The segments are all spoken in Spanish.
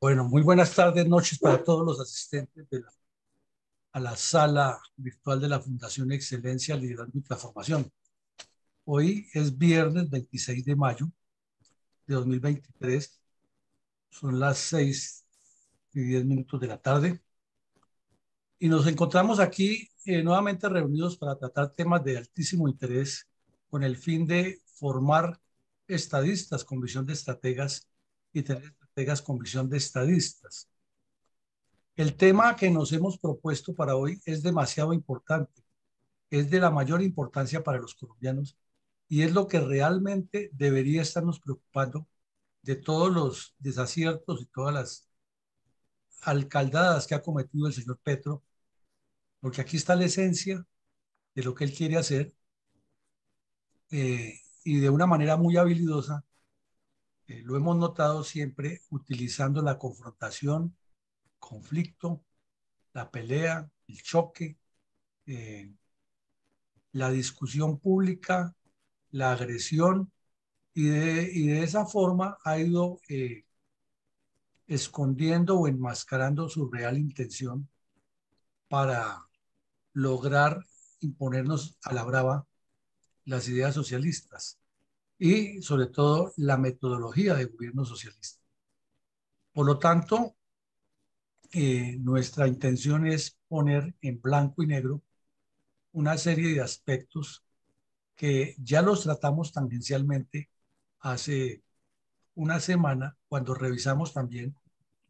Bueno, muy buenas tardes, noches para todos los asistentes de la, a la sala virtual de la Fundación Excelencia, Liderazgo y Transformación. Hoy es viernes 26 de mayo de 2023. Son las 6 y 10 minutos de la tarde. Y nos encontramos aquí eh, nuevamente reunidos para tratar temas de altísimo interés con el fin de formar estadistas con visión de estrategas y tener estrategas con visión de estadistas. El tema que nos hemos propuesto para hoy es demasiado importante, es de la mayor importancia para los colombianos y es lo que realmente debería estarnos preocupando de todos los desaciertos y todas las alcaldadas que ha cometido el señor Petro, porque aquí está la esencia de lo que él quiere hacer eh, y de una manera muy habilidosa eh, lo hemos notado siempre utilizando la confrontación, conflicto, la pelea, el choque, eh, la discusión pública, la agresión, y de, y de esa forma ha ido eh, escondiendo o enmascarando su real intención para lograr imponernos a la brava las ideas socialistas y sobre todo la metodología de gobierno socialista. Por lo tanto, eh, nuestra intención es poner en blanco y negro una serie de aspectos que ya los tratamos tangencialmente hace una semana cuando revisamos también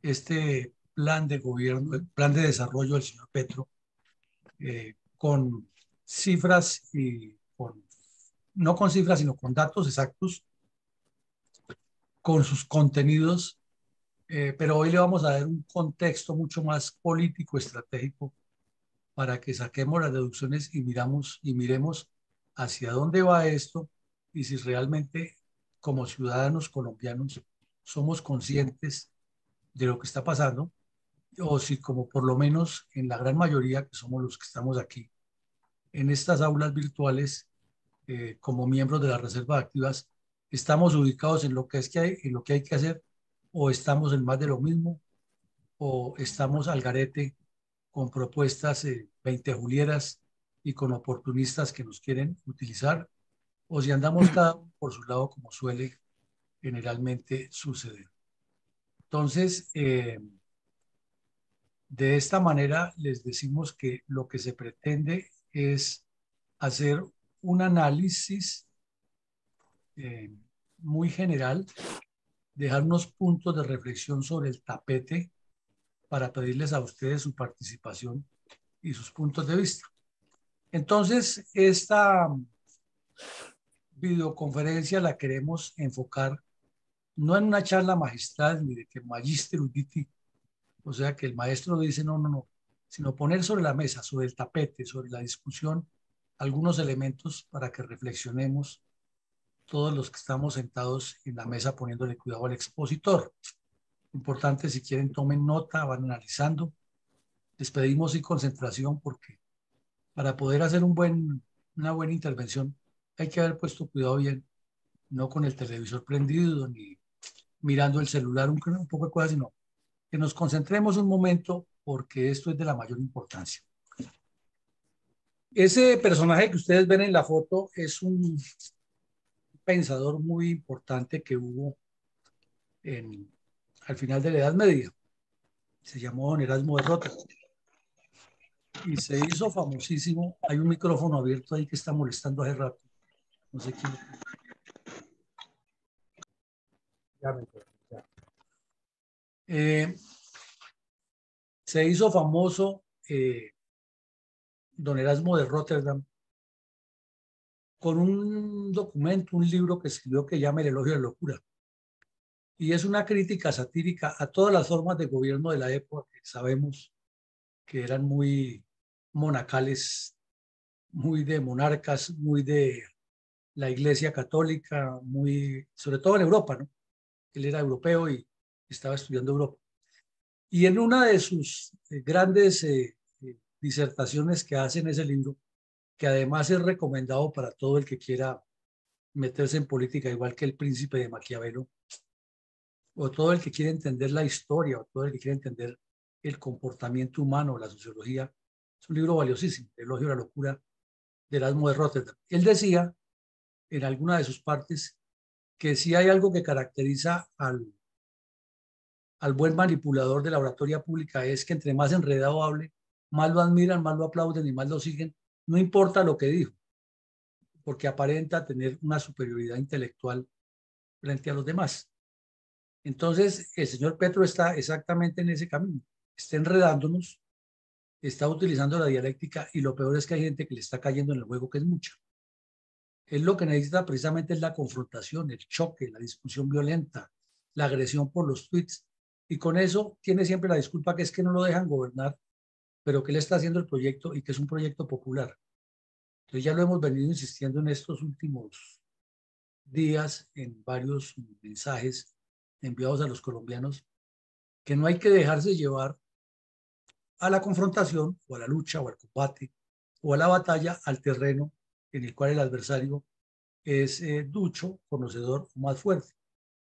este plan de gobierno, el plan de desarrollo del señor Petro, eh, con cifras y no con cifras, sino con datos exactos, con sus contenidos, eh, pero hoy le vamos a dar un contexto mucho más político, estratégico, para que saquemos las deducciones y, miramos, y miremos hacia dónde va esto y si realmente como ciudadanos colombianos somos conscientes de lo que está pasando o si como por lo menos en la gran mayoría que somos los que estamos aquí en estas aulas virtuales eh, como miembros de las reservas activas, estamos ubicados en lo que, es que hay, en lo que hay que hacer o estamos en más de lo mismo o estamos al garete con propuestas eh, 20 julieras y con oportunistas que nos quieren utilizar o si andamos cada uno por su lado como suele generalmente suceder. Entonces, eh, de esta manera les decimos que lo que se pretende es hacer un análisis eh, muy general, dejar unos puntos de reflexión sobre el tapete para pedirles a ustedes su participación y sus puntos de vista. Entonces, esta videoconferencia la queremos enfocar no en una charla magistral ni de que magister uditi, o sea, que el maestro dice no, no, no, sino poner sobre la mesa, sobre el tapete, sobre la discusión, algunos elementos para que reflexionemos todos los que estamos sentados en la mesa poniéndole cuidado al expositor. Importante, si quieren, tomen nota, van analizando. Les pedimos y concentración porque para poder hacer un buen, una buena intervención hay que haber puesto cuidado bien, no con el televisor prendido ni mirando el celular, un, un poco de cosas, sino que nos concentremos un momento porque esto es de la mayor importancia. Ese personaje que ustedes ven en la foto es un pensador muy importante que hubo al final de la Edad Media. Se llamó Don Erasmo de Rotterdam. Y se hizo famosísimo. Hay un micrófono abierto ahí que está molestando hace rato. No sé quién. Ya me ya. Eh, se hizo famoso eh, don Erasmo de Rotterdam, con un documento, un libro que escribió que llama El elogio de la locura. Y es una crítica satírica a todas las formas de gobierno de la época que sabemos que eran muy monacales, muy de monarcas, muy de la Iglesia Católica, muy, sobre todo en Europa, ¿no? Él era europeo y estaba estudiando Europa. Y en una de sus eh, grandes eh, disertaciones que hace en ese libro, que además es recomendado para todo el que quiera meterse en política, igual que el príncipe de Maquiavelo, o todo el que quiere entender la historia, o todo el que quiere entender el comportamiento humano, la sociología. Es un libro valiosísimo, Elogio de la locura de Erasmo de Rotterdam. Él decía en alguna de sus partes que si hay algo que caracteriza al, al buen manipulador de la oratoria pública es que entre más enredado hable, más lo admiran, más lo aplauden y más lo siguen, no importa lo que dijo, porque aparenta tener una superioridad intelectual frente a los demás. Entonces, el señor Petro está exactamente en ese camino, está enredándonos, está utilizando la dialéctica y lo peor es que hay gente que le está cayendo en el juego, que es mucha. Él lo que necesita precisamente es la confrontación, el choque, la discusión violenta, la agresión por los tweets. Y con eso tiene siempre la disculpa que es que no lo dejan gobernar, pero que él está haciendo el proyecto y que es un proyecto popular. Entonces ya lo hemos venido insistiendo en estos últimos días en varios mensajes enviados a los colombianos, que no hay que dejarse llevar a la confrontación o a la lucha o al combate o a la batalla al terreno en el cual el adversario es eh, ducho, conocedor o más fuerte.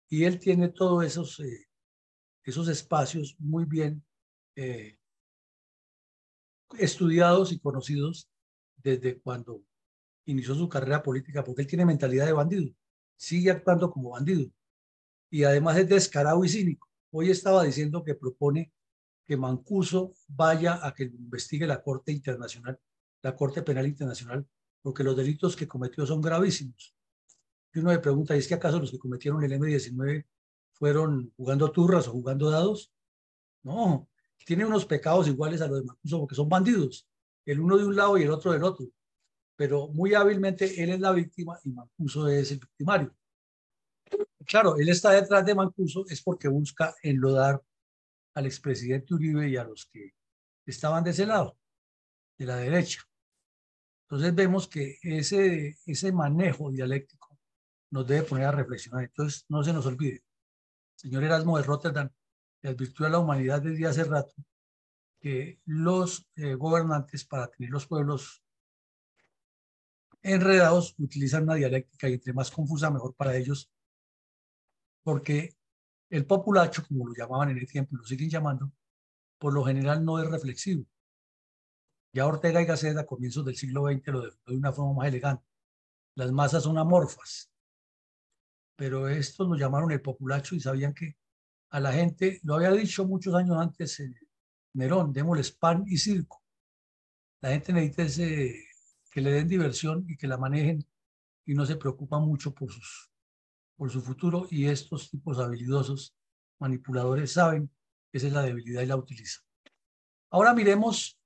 Y él tiene todos esos, eh, esos espacios muy bien eh, estudiados y conocidos desde cuando inició su carrera política, porque él tiene mentalidad de bandido, sigue actuando como bandido y además es descarado y cínico. Hoy estaba diciendo que propone que Mancuso vaya a que investigue la Corte Internacional, la Corte Penal Internacional, porque los delitos que cometió son gravísimos. Y uno me pregunta, ¿y es que acaso los que cometieron el M-19 fueron jugando turras o jugando dados? No, tiene unos pecados iguales a los de Mancuso porque son bandidos, el uno de un lado y el otro del otro. Pero muy hábilmente él es la víctima y Mancuso es el victimario. Claro, él está detrás de Mancuso es porque busca enlodar al expresidente Uribe y a los que estaban de ese lado, de la derecha. Entonces vemos que ese, ese manejo dialéctico nos debe poner a reflexionar. Entonces no se nos olvide, señor Erasmo de Rotterdam le advirtió a la humanidad desde hace rato que los eh, gobernantes para tener los pueblos enredados utilizan una dialéctica y entre más confusa mejor para ellos porque el populacho, como lo llamaban en el tiempo lo siguen llamando, por lo general no es reflexivo. Ya Ortega y Gasset a comienzos del siglo XX lo definió de una forma más elegante. Las masas son amorfas, pero estos lo llamaron el populacho y sabían que a la gente, lo había dicho muchos años antes eh, Nerón, démosles pan y circo. La gente necesita ese, que le den diversión y que la manejen y no se preocupa mucho por sus por su futuro y estos tipos habilidosos manipuladores saben que esa es la debilidad y la utilizan. Ahora miremos,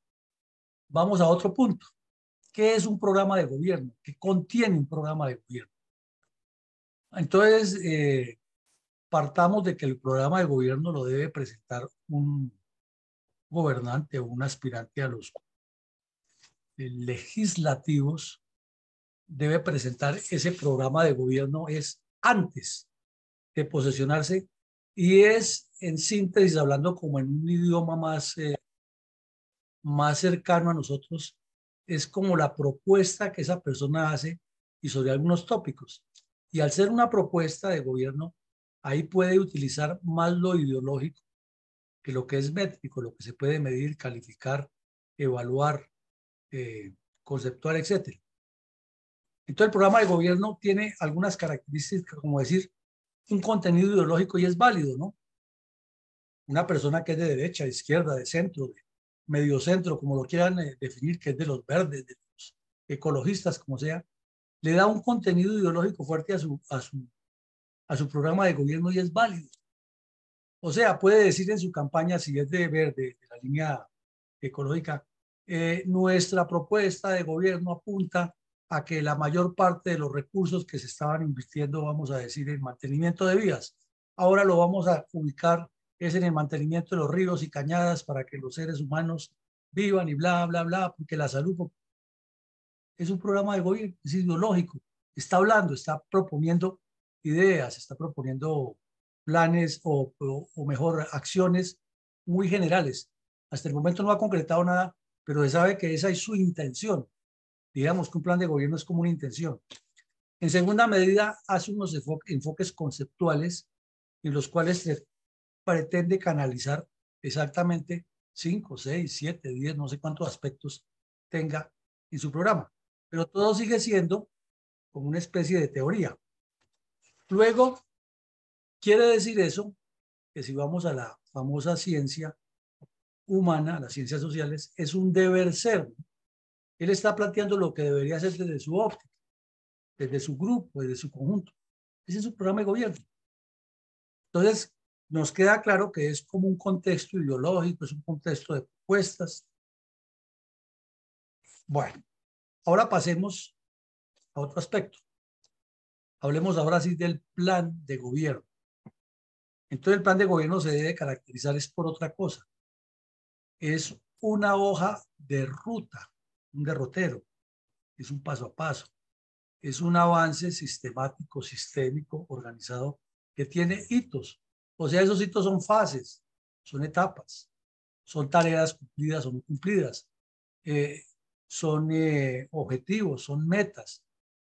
vamos a otro punto. ¿Qué es un programa de gobierno? ¿Qué contiene un programa de gobierno? Entonces, eh, partamos de que el programa de gobierno lo debe presentar un gobernante o un aspirante a los legislativos debe presentar ese programa de gobierno es antes de posesionarse y es en síntesis hablando como en un idioma más, eh, más cercano a nosotros, es como la propuesta que esa persona hace y sobre algunos tópicos. Y al ser una propuesta de gobierno, ahí puede utilizar más lo ideológico que lo que es métrico, lo que se puede medir, calificar, evaluar, eh, conceptual, etcétera. Entonces el programa de gobierno tiene algunas características, como decir, un contenido ideológico y es válido, ¿no? Una persona que es de derecha, de izquierda, de centro, de medio centro, como lo quieran eh, definir, que es de los verdes, de los ecologistas, como sea, le da un contenido ideológico fuerte a su, a su, a su programa de gobierno y es válido. O sea, puede decir en su campaña, si es de verde, de la línea ecológica, eh, nuestra propuesta de gobierno apunta a que la mayor parte de los recursos que se estaban invirtiendo, vamos a decir, en mantenimiento de vías, ahora lo vamos a ubicar es en el mantenimiento de los ríos y cañadas para que los seres humanos vivan y bla, bla, bla, porque la salud es un programa de gobierno, es ideológico, está hablando, está proponiendo ideas, está proponiendo planes o, mejor acciones muy generales. Hasta el momento no ha concretado nada, pero se sabe que esa es su intención digamos que un plan de gobierno es como una intención. En segunda medida, hace unos enfoques conceptuales en los cuales se pretende canalizar exactamente 5, 6, 7, 10, no sé cuántos aspectos tenga en su programa. Pero todo sigue siendo como una especie de teoría. Luego, quiere decir eso que si vamos a la famosa ciencia humana, las ciencias sociales, es un deber ser. Él está planteando lo que debería ser desde su óptica, desde su grupo, desde su conjunto. Ese es su programa de gobierno. Entonces, nos queda claro que es como un contexto ideológico, es un contexto de propuestas. Bueno, ahora pasemos a otro aspecto. Hablemos ahora sí del plan de gobierno. Entonces el plan de gobierno se debe caracterizar es por otra cosa. Es una hoja de ruta, un derrotero, es un paso a paso, es un avance sistemático, sistémico, organizado, que tiene hitos. O sea, esos hitos son fases, son etapas, son tareas cumplidas o no cumplidas, eh, son eh, objetivos, son metas,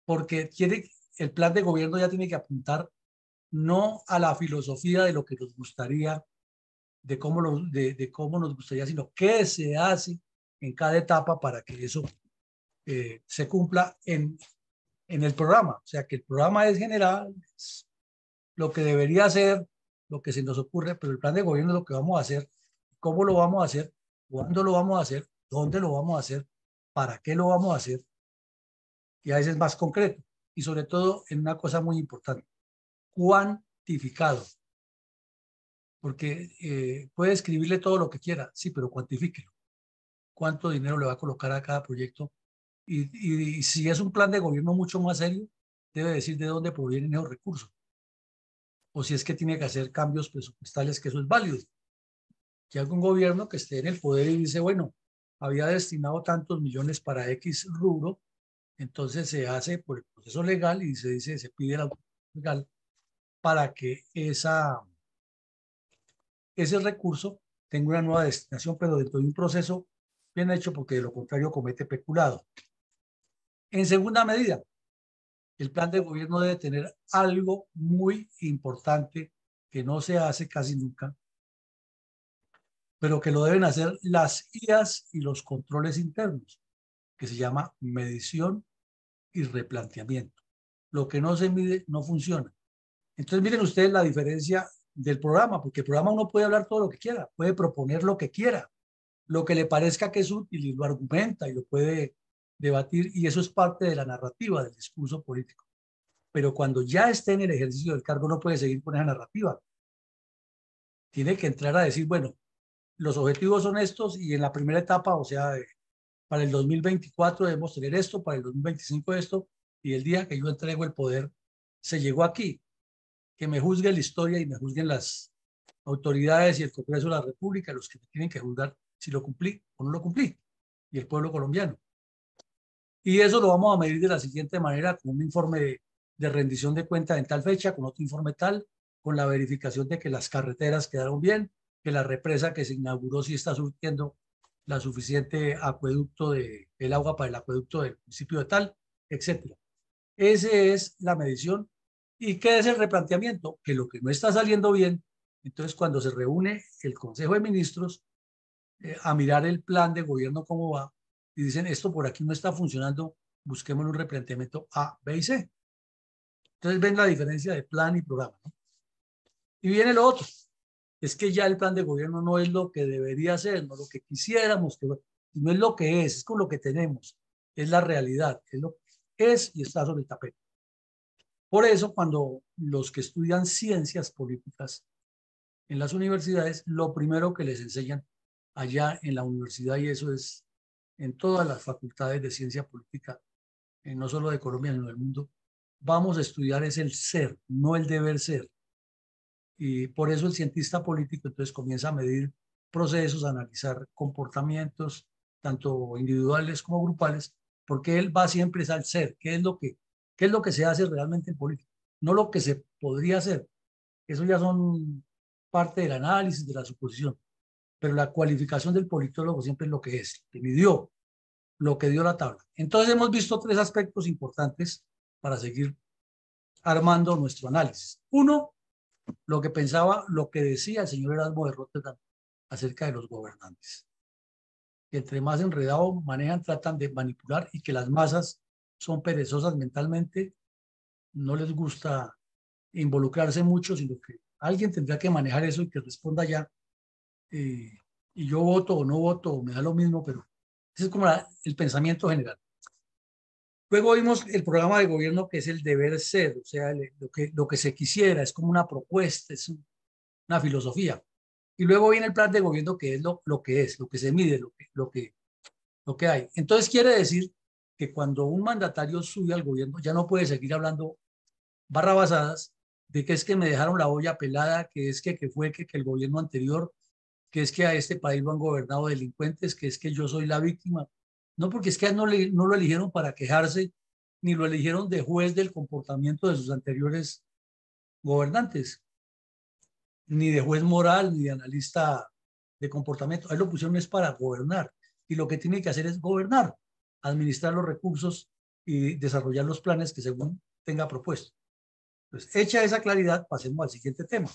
porque tiene, el plan de gobierno ya tiene que apuntar no a la filosofía de lo que nos gustaría, de cómo, lo, de, cómo nos gustaría, sino qué se hace en cada etapa para que eso eh, se cumpla en, en el programa. O sea, que el programa es general, lo que debería ser, lo que se nos ocurre, pero el plan de gobierno es lo que vamos a hacer, cómo lo vamos a hacer, cuándo lo vamos a hacer, dónde lo vamos a hacer, para qué lo vamos a hacer, y a veces más concreto, y sobre todo en una cosa muy importante, cuantificado. Porque eh, puede escribirle todo lo que quiera, sí, pero cuantifíquelo. ¿Cuánto dinero le va a colocar a cada proyecto? Y, y, si es un plan de gobierno mucho más serio, debe decir de dónde provienen esos recursos. O si es que tiene que hacer cambios presupuestales, que eso es válido. Que un gobierno que esté en el poder y dice, bueno, había destinado tantos millones para X rubro, entonces se hace por el proceso legal y se dice, se pide la legal para que esa, ese recurso tenga una nueva destinación, pero dentro de un proceso bien hecho, porque de lo contrario comete peculado. En segunda medida, el plan de gobierno debe tener algo muy importante que no se hace casi nunca, pero que lo deben hacer las IAS y los controles internos, que se llama medición y replanteamiento. Lo que no se mide no funciona. Entonces miren ustedes la diferencia del programa, porque el programa uno puede hablar todo lo que quiera, puede proponer lo que quiera, lo que le parezca que es útil y lo argumenta y lo puede debatir y eso es parte de la narrativa del discurso político. Pero cuando ya esté en el ejercicio del cargo no puede seguir con esa narrativa. Tiene que entrar a decir, bueno, los objetivos son estos y en la primera etapa, o sea, para el 2024 debemos tener esto, para el 2025 esto, y el día que yo entrego el poder, se llegó aquí que me juzgue la historia y me juzguen las autoridades y el Congreso de la República, los que me tienen que juzgar si lo cumplí o no lo cumplí, y el pueblo colombiano. Y eso lo vamos a medir de la siguiente manera, con un informe de, de rendición de cuenta en tal fecha, con otro informe tal, con la verificación de que las carreteras quedaron bien, que la represa que se inauguró sí está surtiendo la suficiente acueducto de el agua para el acueducto del municipio de tal, etcétera. Esa es la medición ¿Y qué es el replanteamiento? Que lo que no está saliendo bien, entonces cuando se reúne el Consejo de Ministros eh, a mirar el plan de gobierno cómo va, y dicen, esto por aquí no está funcionando, busquemos un replanteamiento A, B y C. Entonces ven la diferencia de plan y programa. Y viene lo otro, es que ya el plan de gobierno no es lo que debería ser, no lo que quisiéramos, no es lo que es, es con lo que tenemos, es la realidad, es lo que es y está sobre el tapete. Por eso, cuando los que estudian ciencias políticas en las universidades, lo primero que les enseñan allá en la universidad, y eso es en todas las facultades de ciencia política, eh, no solo de Colombia, sino del mundo, vamos a estudiar es el ser, no el deber ser. Y por eso el cientista político entonces comienza a medir procesos, a analizar comportamientos, tanto individuales como grupales, porque él va siempre al ser, qué es lo que ¿Qué es lo que se hace realmente en política? No lo que se podría hacer. Eso ya son parte del análisis, de la suposición. Pero la cualificación del politólogo siempre es lo que es, que midió lo que dio la tabla. Entonces hemos visto tres aspectos importantes para seguir armando nuestro análisis. Uno, lo que pensaba, lo que decía el señor Erasmo de Rotterdam acerca de los gobernantes. Que entre más enredado manejan, tratan de manipular y que las masas son perezosas mentalmente, no les gusta involucrarse mucho, sino que alguien tendrá que manejar eso y que responda ya. Eh, y yo voto o no voto, me da lo mismo, pero ese es como el pensamiento general. Luego vimos el programa de gobierno que es el deber ser, o sea, lo que, lo que se quisiera, es como una propuesta, es una filosofía. Y luego viene el plan de gobierno que es lo, lo que es, lo que se mide, lo que, lo, que, lo que hay. Entonces quiere decir que cuando un mandatario sube al gobierno ya no puede seguir hablando barra basadas de que es que me dejaron la olla pelada, que es que, que fue que, que el gobierno anterior, que es que a este país lo han gobernado delincuentes, que es que yo soy la víctima. No, porque es que no, lo eligieron para quejarse, ni lo eligieron de juez del comportamiento de sus anteriores gobernantes, ni de juez moral, ni de analista de comportamiento. Ahí lo pusieron es para gobernar. Y lo que tiene que hacer es gobernar, administrar los recursos y desarrollar los planes que según tenga propuesto. Entonces, hecha esa claridad, pasemos al siguiente tema,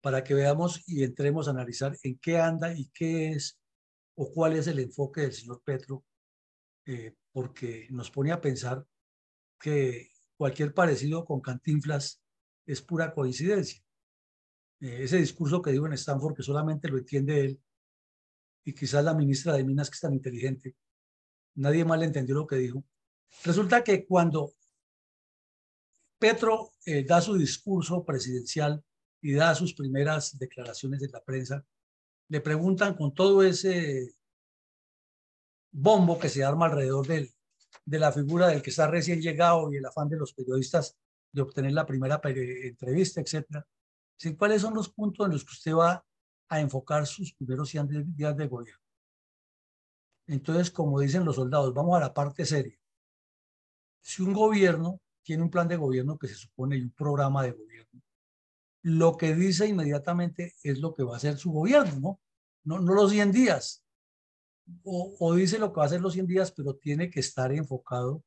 para que veamos y entremos a analizar en qué anda y qué es o cuál es el enfoque del señor Petro, eh, porque nos pone a pensar que cualquier parecido con Cantinflas es pura coincidencia. Eh, ese discurso que digo en Stanford, que solamente lo entiende él, y quizás la ministra de Minas, que es tan inteligente, nadie más le entendió lo que dijo. Resulta que cuando Petro eh, da su discurso presidencial y da sus primeras declaraciones en la prensa, le preguntan con todo ese bombo que se arma alrededor de, la figura del que está recién llegado y el afán de los periodistas de obtener la primera entrevista, etcétera. ¿Cuáles son los puntos en los que usted va a enfocar sus primeros días de gobierno? Entonces, como dicen los soldados, vamos a la parte seria. Si un gobierno tiene un plan de gobierno que se supone y un programa de gobierno, lo que dice inmediatamente es lo que va a hacer su gobierno, ¿no? No, no los 100 días. O, dice lo que va a hacer los 100 días, pero tiene que estar enfocado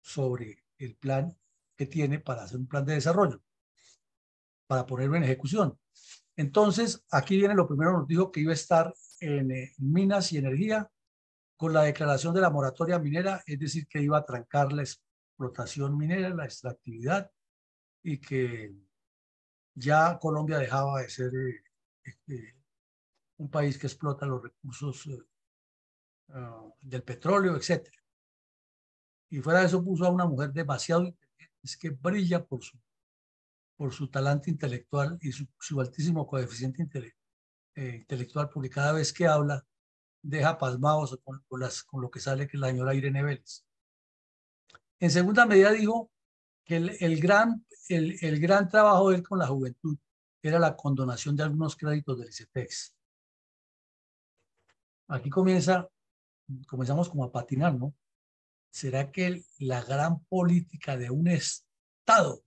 sobre el plan que tiene para hacer un plan de desarrollo, para ponerlo en ejecución. Entonces, aquí viene lo primero, nos dijo que iba a estar en, en minas y energía con la declaración de la moratoria minera, es decir, que iba a trancar la explotación minera, la extractividad y que ya Colombia dejaba de ser eh, este, un país que explota los recursos eh, ah, del petróleo, etc. Y fuera de eso puso a una mujer demasiado inteligente, es que brilla por su, por su talante intelectual y su, altísimo coeficiente eh, intelectual, porque cada vez que habla deja pasmados con, con lo que sale que la señora Irene Vélez. En segunda medida dijo que el, el gran el, el, gran trabajo de él con la juventud era la condonación de algunos créditos del ICETEX. Aquí comienza, comenzamos como a patinar, ¿no? ¿Será que la gran política de un Estado,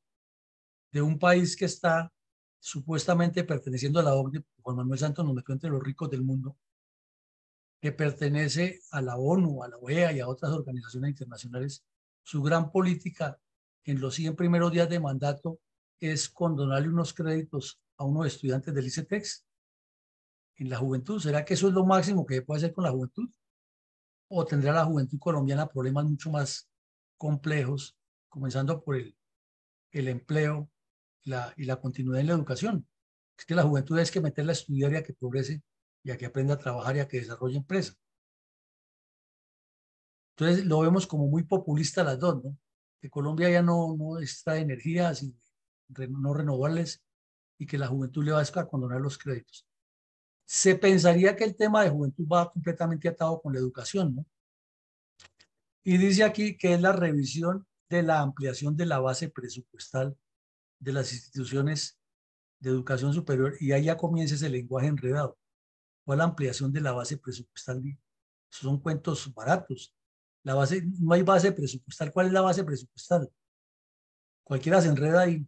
de un país que está supuestamente perteneciendo a la OCDE, Juan Manuel Santos nos metió entre los ricos del mundo, que pertenece a la ONU, a la OEA y a otras organizaciones internacionales, su gran política en los 100 primeros días de mandato es condonarle unos créditos a unos estudiantes del ICETEX en la juventud. ¿Será que eso es lo máximo que puede hacer con la juventud? ¿O tendrá la juventud colombiana problemas mucho más complejos, comenzando por el, empleo y la continuidad en la educación? Es que la juventud es que meterla a estudiar y a que progrese y a que aprenda a trabajar y a que desarrolle empresa. Entonces lo vemos como muy populista las dos, ¿no? que Colombia ya no, no extrae energías no renovables y que la juventud le va a condonar los créditos. Se pensaría que el tema de juventud va completamente atado con la educación, ¿no? Y dice aquí que es la revisión de la ampliación de la base presupuestal de las instituciones de educación superior y ahí ya comienza ese lenguaje enredado. ¿Cuál ampliación de la base presupuestal? Son cuentos baratos. La base, no hay base presupuestal. ¿Cuál es la base presupuestal? Cualquiera se enreda ahí.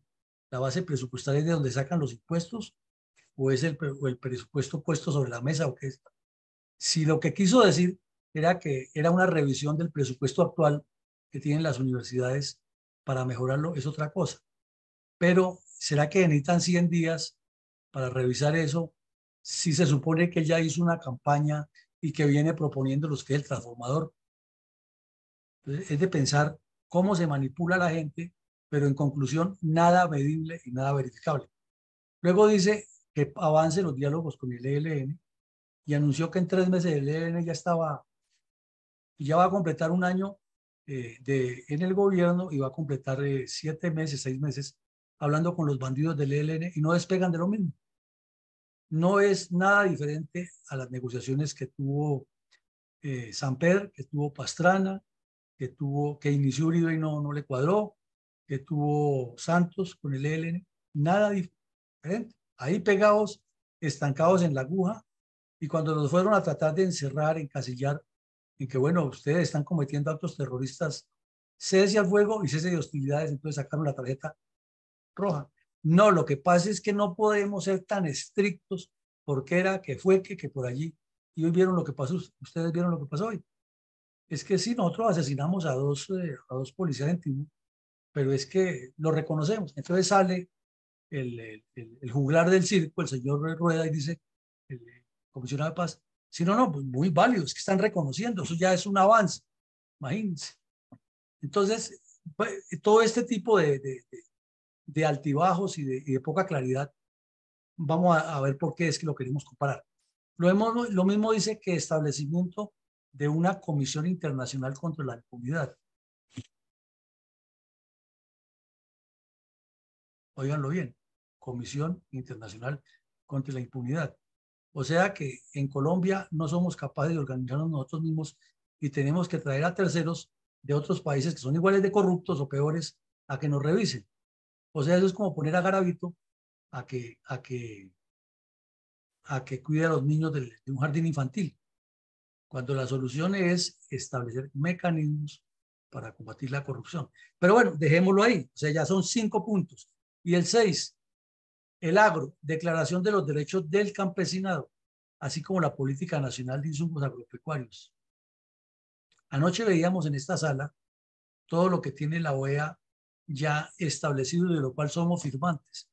La base presupuestal es de donde sacan los impuestos o es el, el presupuesto puesto sobre la mesa o qué es. Si lo que quiso decir era que era una revisión del presupuesto actual que tienen las universidades para mejorarlo, es otra cosa. Pero ¿será que necesitan 100 días para revisar eso? Si se supone que ya hizo una campaña y que viene proponiendo los que es el transformador. es de pensar cómo se manipula la gente, pero en conclusión, nada medible y nada verificable. Luego dice que avance los diálogos con el ELN y anunció que en tres meses el ELN ya estaba, ya va a completar un año eh, de, en el gobierno y va a completar eh, siete meses, seis meses, hablando con los bandidos del ELN y no despegan de lo mismo. No es nada diferente a las negociaciones que tuvo eh, Samper, que tuvo Pastrana, que tuvo, que inició Uribe y no, no le cuadró, que tuvo Santos con el ELN, nada diferente. Ahí pegados, estancados en la aguja, y cuando nos fueron a tratar de encerrar, encasillar, en que, bueno, ustedes están cometiendo actos terroristas, cese al fuego y cese de hostilidades, entonces sacaron la tarjeta roja. No, lo que pasa es que no podemos ser tan estrictos porque era que fue que, que por allí. Y hoy vieron lo que pasó, ustedes vieron lo que pasó hoy. Es que sí, nosotros asesinamos a dos, eh, a dos policías en Timú, pero es que lo reconocemos. Entonces sale el, el, el, juglar del circo, el señor Rueda, y dice, el comisionado de paz, si no, no, pues muy válido, es que están reconociendo, eso ya es un avance, imagínense. Entonces, pues, todo este tipo de, de, altibajos y de, y de, poca claridad, vamos a, a, ver por qué es que lo queremos comparar. Lo, hemos, lo mismo dice que establecimiento de una comisión internacional contra la impunidad. Óiganlo bien, Comisión Internacional contra la Impunidad. O sea que en Colombia no somos capaces de organizarnos nosotros mismos y tenemos que traer a terceros de otros países que son iguales de corruptos o peores a que nos revisen. O sea, eso es como poner a Garavito a que, a que, a que cuide a los niños de, de un jardín infantil, cuando la solución es establecer mecanismos para combatir la corrupción. Pero bueno, dejémoslo ahí. O sea, ya son cinco puntos. Y el seis, el agro, declaración de los derechos del campesinado, así como la política nacional de insumos agropecuarios. Anoche veíamos en esta sala todo lo que tiene la OEA ya establecido y de lo cual somos firmantes.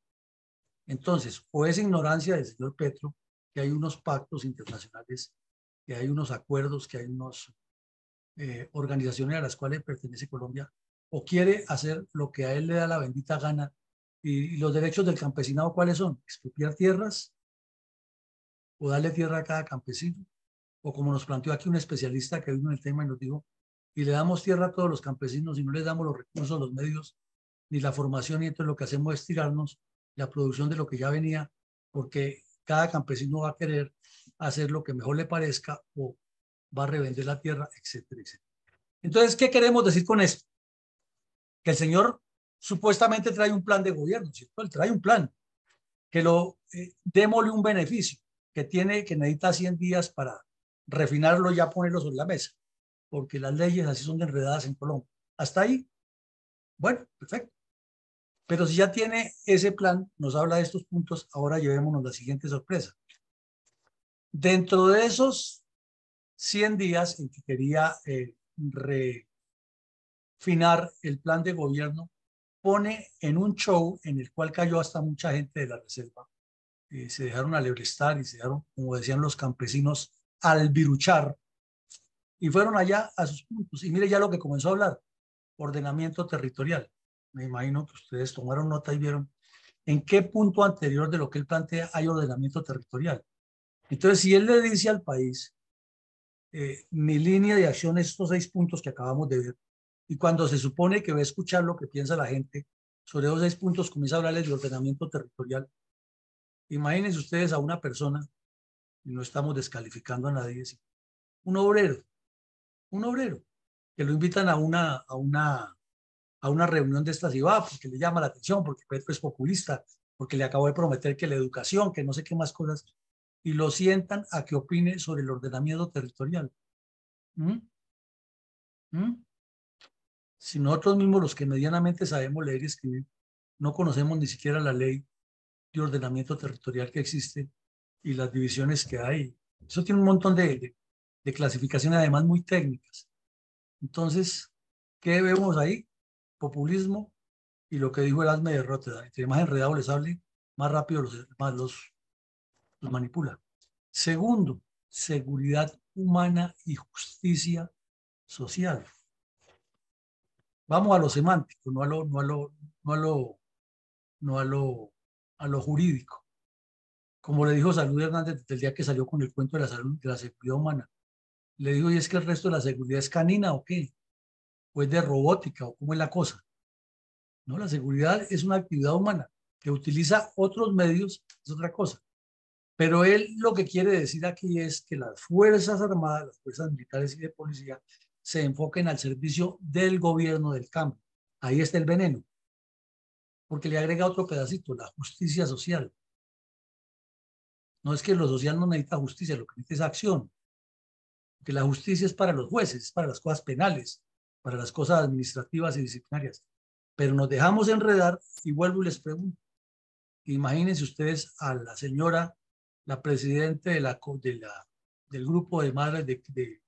Entonces, o es ignorancia del señor Petro que hay unos pactos internacionales, que hay unos acuerdos, que hay unas eh, organizaciones a las cuales pertenece Colombia, o quiere hacer lo que a él le da la bendita gana ¿Y los derechos del campesinado cuáles son? Expropiar tierras o darle tierra a cada campesino. O como nos planteó aquí un especialista que vino en el tema y nos dijo, y le damos tierra a todos los campesinos y no les damos los recursos, los medios, ni la formación, y entonces lo que hacemos es tirarnos la producción de lo que ya venía, porque cada campesino va a querer hacer lo que mejor le parezca o va a revender la tierra, etcétera, etcétera. Entonces, ¿qué queremos decir con esto? Que el Señor supuestamente trae un plan de gobierno, ¿cierto? Trae un plan que lo eh, démosle un beneficio, que tiene, que necesita 100 días para refinarlo y ya ponerlo sobre la mesa, porque las leyes así son enredadas en Colombia. Hasta ahí, bueno, perfecto. Pero si ya tiene ese plan, nos habla de estos puntos, ahora llevémonos la siguiente sorpresa. Dentro de esos 100 días en que quería eh, refinar el plan de gobierno, pone en un show en el cual cayó hasta mucha gente de la reserva. Eh, se dejaron alebrestar y se dejaron, como decían los campesinos, albiruchar. Y fueron allá a sus puntos. Y mire ya lo que comenzó a hablar, ordenamiento territorial. Me imagino que ustedes tomaron nota y vieron en qué punto anterior de lo que él plantea hay ordenamiento territorial. Entonces, si él le dice al país, eh, mi línea de acción es estos seis puntos que acabamos de ver, y cuando se supone que va a escuchar lo que piensa la gente sobre esos seis puntos, comienza a hablarles de ordenamiento territorial. Imagínense ustedes a una persona, y no estamos descalificando a nadie, un obrero, un obrero, que lo invitan a una, a una, a una reunión de estas y va porque le llama la atención, porque Petro es populista, porque le acabo de prometer que la educación, que no sé qué más cosas, y lo sientan a que opine sobre el ordenamiento territorial. ¿Mm? ¿Mm? Si nosotros mismos, los que medianamente sabemos leer y escribir, no conocemos ni siquiera la ley de ordenamiento territorial que existe y las divisiones que hay. Eso tiene un montón de, de, clasificaciones, además muy técnicas. Entonces, ¿qué vemos ahí? Populismo Y lo que dijo el asme de Rotterdam, entre más enredado les hable, más rápido los, más los, los manipula. Segundo, seguridad humana y justicia social. Vamos a lo semántico, no a lo, no a lo, no a lo, no a lo, a lo jurídico. Como le dijo Salud Hernández el día que salió con el cuento de la salud, de la seguridad humana. Le digo, ¿y es que el resto de la seguridad es canina o qué? ¿O es de robótica o cómo es la cosa? No, la seguridad es una actividad humana que utiliza otros medios, es otra cosa. Pero él lo que quiere decir aquí es que las Fuerzas Armadas, las Fuerzas Militares y de Policía se enfoquen al servicio del gobierno del campo. Ahí está el veneno. Porque le agrega otro pedacito, la justicia social. No es que lo social no necesita justicia, lo que necesita es acción. Que la justicia es para los jueces, es para las cosas penales, para las cosas administrativas y disciplinarias. Pero nos dejamos enredar y vuelvo y les pregunto. Imagínense ustedes a la señora, la presidenta de la, de la, del grupo de madres de, de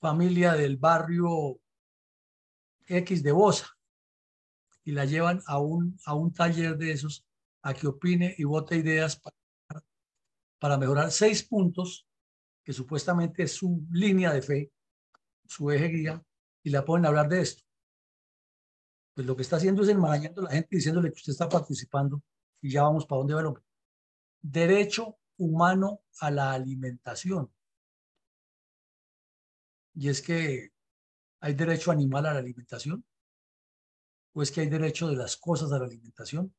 familia del barrio X de Bosa y la llevan a un, a un taller de esos a que opine y vote ideas para, para mejorar seis puntos que supuestamente es su línea de fe, su eje guía, y la a hablar de esto. Pues lo que está haciendo es enmarañando a la gente diciéndole que usted está participando y ya vamos para dónde va el hombre. Derecho humano a la alimentación. Y es que hay derecho animal a la alimentación. ¿O es que hay derecho de las cosas a la alimentación?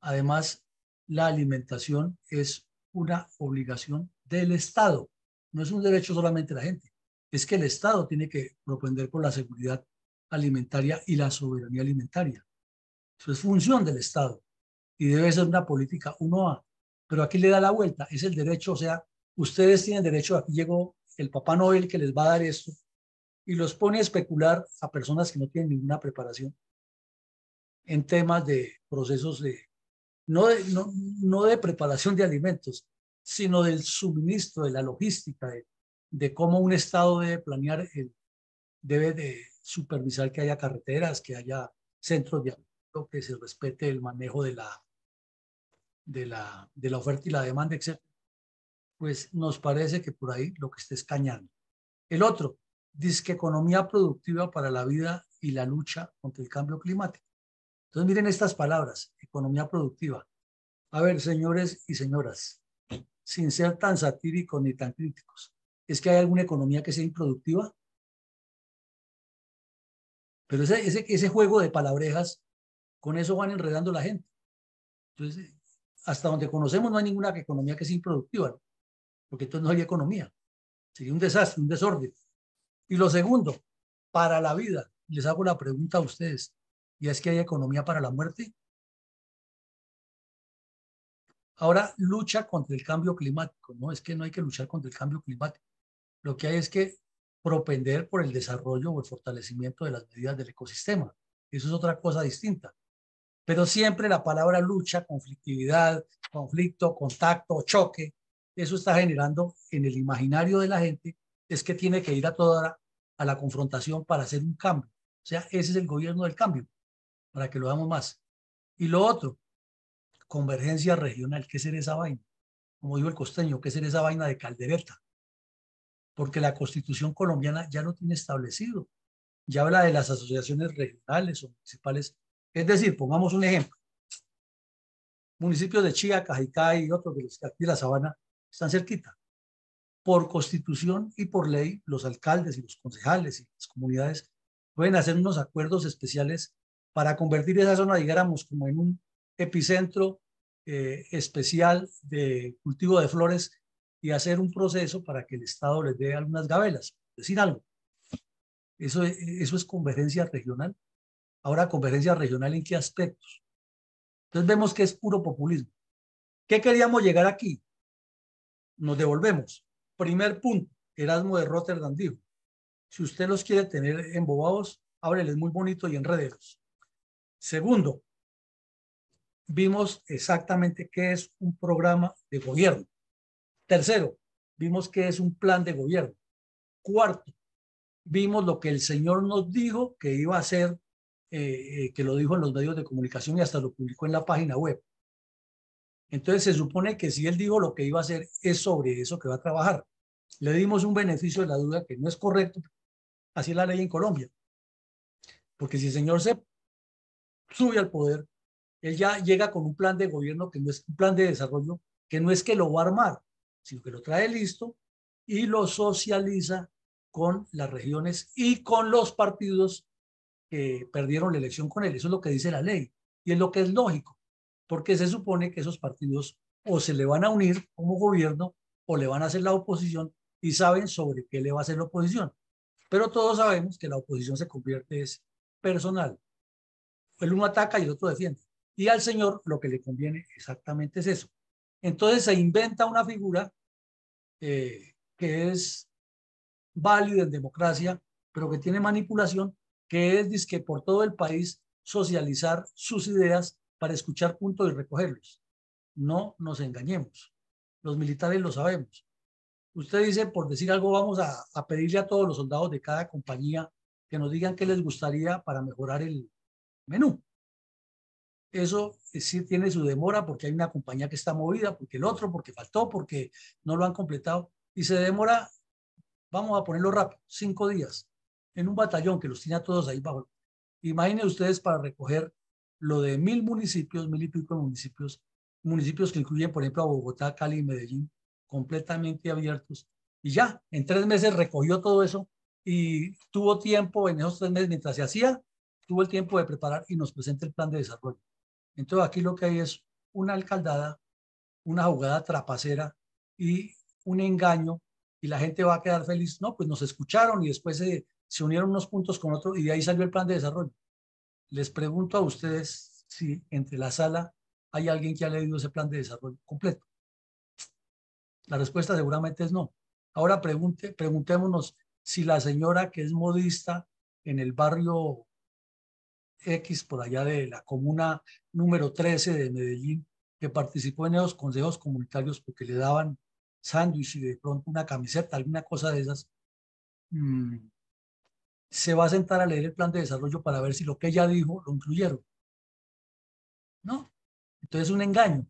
Además, la alimentación es una obligación del Estado. No es un derecho solamente de la gente. Es que el Estado tiene que propender por la seguridad alimentaria y la soberanía alimentaria. Eso es función del Estado y debe ser una política uno a. Pero aquí le da la vuelta, es el derecho, o sea, ustedes tienen derecho, aquí llegó el Papá Noel que les va a dar esto y los pone a especular a personas que no tienen ninguna preparación en temas de procesos de, no de, no, de preparación de alimentos, sino del suministro, de la logística, de, cómo un Estado debe planear, el, debe de supervisar que haya carreteras, que haya centros de que se respete el manejo de la, de la, de la oferta y la demanda, etc pues nos parece que por ahí lo que está escañando. El otro, dice que economía productiva para la vida y la lucha contra el cambio climático. Entonces miren estas palabras, economía productiva. A ver, señores y señoras, sin ser tan satíricos ni tan críticos, ¿es que hay alguna economía que sea improductiva? Pero ese, ese, juego de palabrejas, con eso van enredando la gente. Entonces, hasta donde conocemos no hay ninguna economía que sea improductiva porque entonces no hay economía. Sería un desastre, un desorden. Y lo segundo, para la vida, les hago la pregunta a ustedes, ¿y es que hay economía para la muerte? Ahora, lucha contra el cambio climático. No es que no hay que luchar contra el cambio climático. Lo que hay es que propender por el desarrollo o el fortalecimiento de las medidas del ecosistema. Eso es otra cosa distinta. Pero siempre la palabra lucha, conflictividad, conflicto, contacto, choque, eso está generando en el imaginario de la gente es que tiene que ir a toda a la confrontación para hacer un cambio. O sea, ese es el gobierno del cambio, para que lo hagamos más. Y lo otro, convergencia regional. ¿Qué será esa vaina? Como dijo el costeño, ¿qué será esa vaina de caldereta? Porque la constitución colombiana ya lo tiene establecido. Ya habla de las asociaciones regionales o municipales. Es decir, pongamos un ejemplo. Municipios de Chía, Cajicá y otros de los de la Sabana están cerquita. Por constitución y por ley, los alcaldes y los concejales y las comunidades pueden hacer unos acuerdos especiales para convertir esa zona, digamos, como en un epicentro eh, especial de cultivo de flores y hacer un proceso para que el Estado les dé algunas gabelas, decir algo. Eso, eso es convergencia regional. Ahora, convergencia regional en qué aspectos. Entonces vemos que es puro populismo. ¿Qué queríamos llegar aquí? Nos devolvemos. Primer punto, Erasmo de Rotterdam dijo, si usted los quiere tener embobados, ábreles muy bonito y enrederos. Segundo, vimos exactamente qué es un programa de gobierno. Tercero, vimos qué es un plan de gobierno. Cuarto, vimos lo que el Señor nos dijo que iba a hacer eh, eh, que lo dijo en los medios de comunicación y hasta lo publicó en la página web. Entonces se supone que si él dijo lo que iba a hacer es sobre eso que va a trabajar. Le dimos un beneficio de la duda que no es correcto. Así es la ley en Colombia. Porque si el señor se sube al poder, él ya llega con un plan de gobierno que no es un plan de desarrollo, que no es que lo va a armar, sino que lo trae listo y lo socializa con las regiones y con los partidos que perdieron la elección con él. Eso es lo que dice la ley y es lo que es lógico, porque se supone que esos partidos o se le van a unir como gobierno o le van a hacer la oposición y saben sobre qué le va a hacer la oposición. Pero todos sabemos que la oposición se convierte es personal. El uno ataca y el otro defiende. Y al señor lo que le conviene exactamente es eso. Entonces se inventa una figura eh, que es válida en democracia, pero que tiene manipulación, que es que por todo el país socializar sus ideas para escuchar puntos y recogerlos. No nos engañemos. Los militares lo sabemos. Usted dice, por decir algo, vamos a, pedirle a todos los soldados de cada compañía que nos digan qué les gustaría para mejorar el menú. Eso sí tiene su demora porque hay una compañía que está movida, porque el otro, porque faltó, porque no lo han completado. Y se demora, vamos a ponerlo rápido, cinco días en un batallón que los tiene a todos ahí bajo. Imaginen ustedes para recoger lo de mil municipios, mil y pico municipios, municipios que incluyen, por ejemplo, a Bogotá, Cali y Medellín, completamente abiertos. Y ya, en tres meses recogió todo eso y tuvo tiempo en esos tres meses, mientras se hacía, tuvo el tiempo de preparar y nos presenta el plan de desarrollo. Entonces aquí lo que hay es una alcaldada, una jugada trapacera y un engaño y la gente va a quedar feliz. No, pues nos escucharon y después se, se unieron unos puntos con otros y de ahí salió el plan de desarrollo. Les pregunto a ustedes si entre la sala hay alguien que ha leído ese plan de desarrollo completo. La respuesta seguramente es no. Ahora pregunte, preguntémonos si la señora que es modista en el barrio X por allá de la comuna número 13 de Medellín, que participó en esos consejos comunitarios porque le daban sándwich y de pronto una camiseta, alguna cosa de esas, mm, se va a sentar a leer el plan de desarrollo para ver si lo que ella dijo lo incluyeron. ¿No? Entonces es un engaño,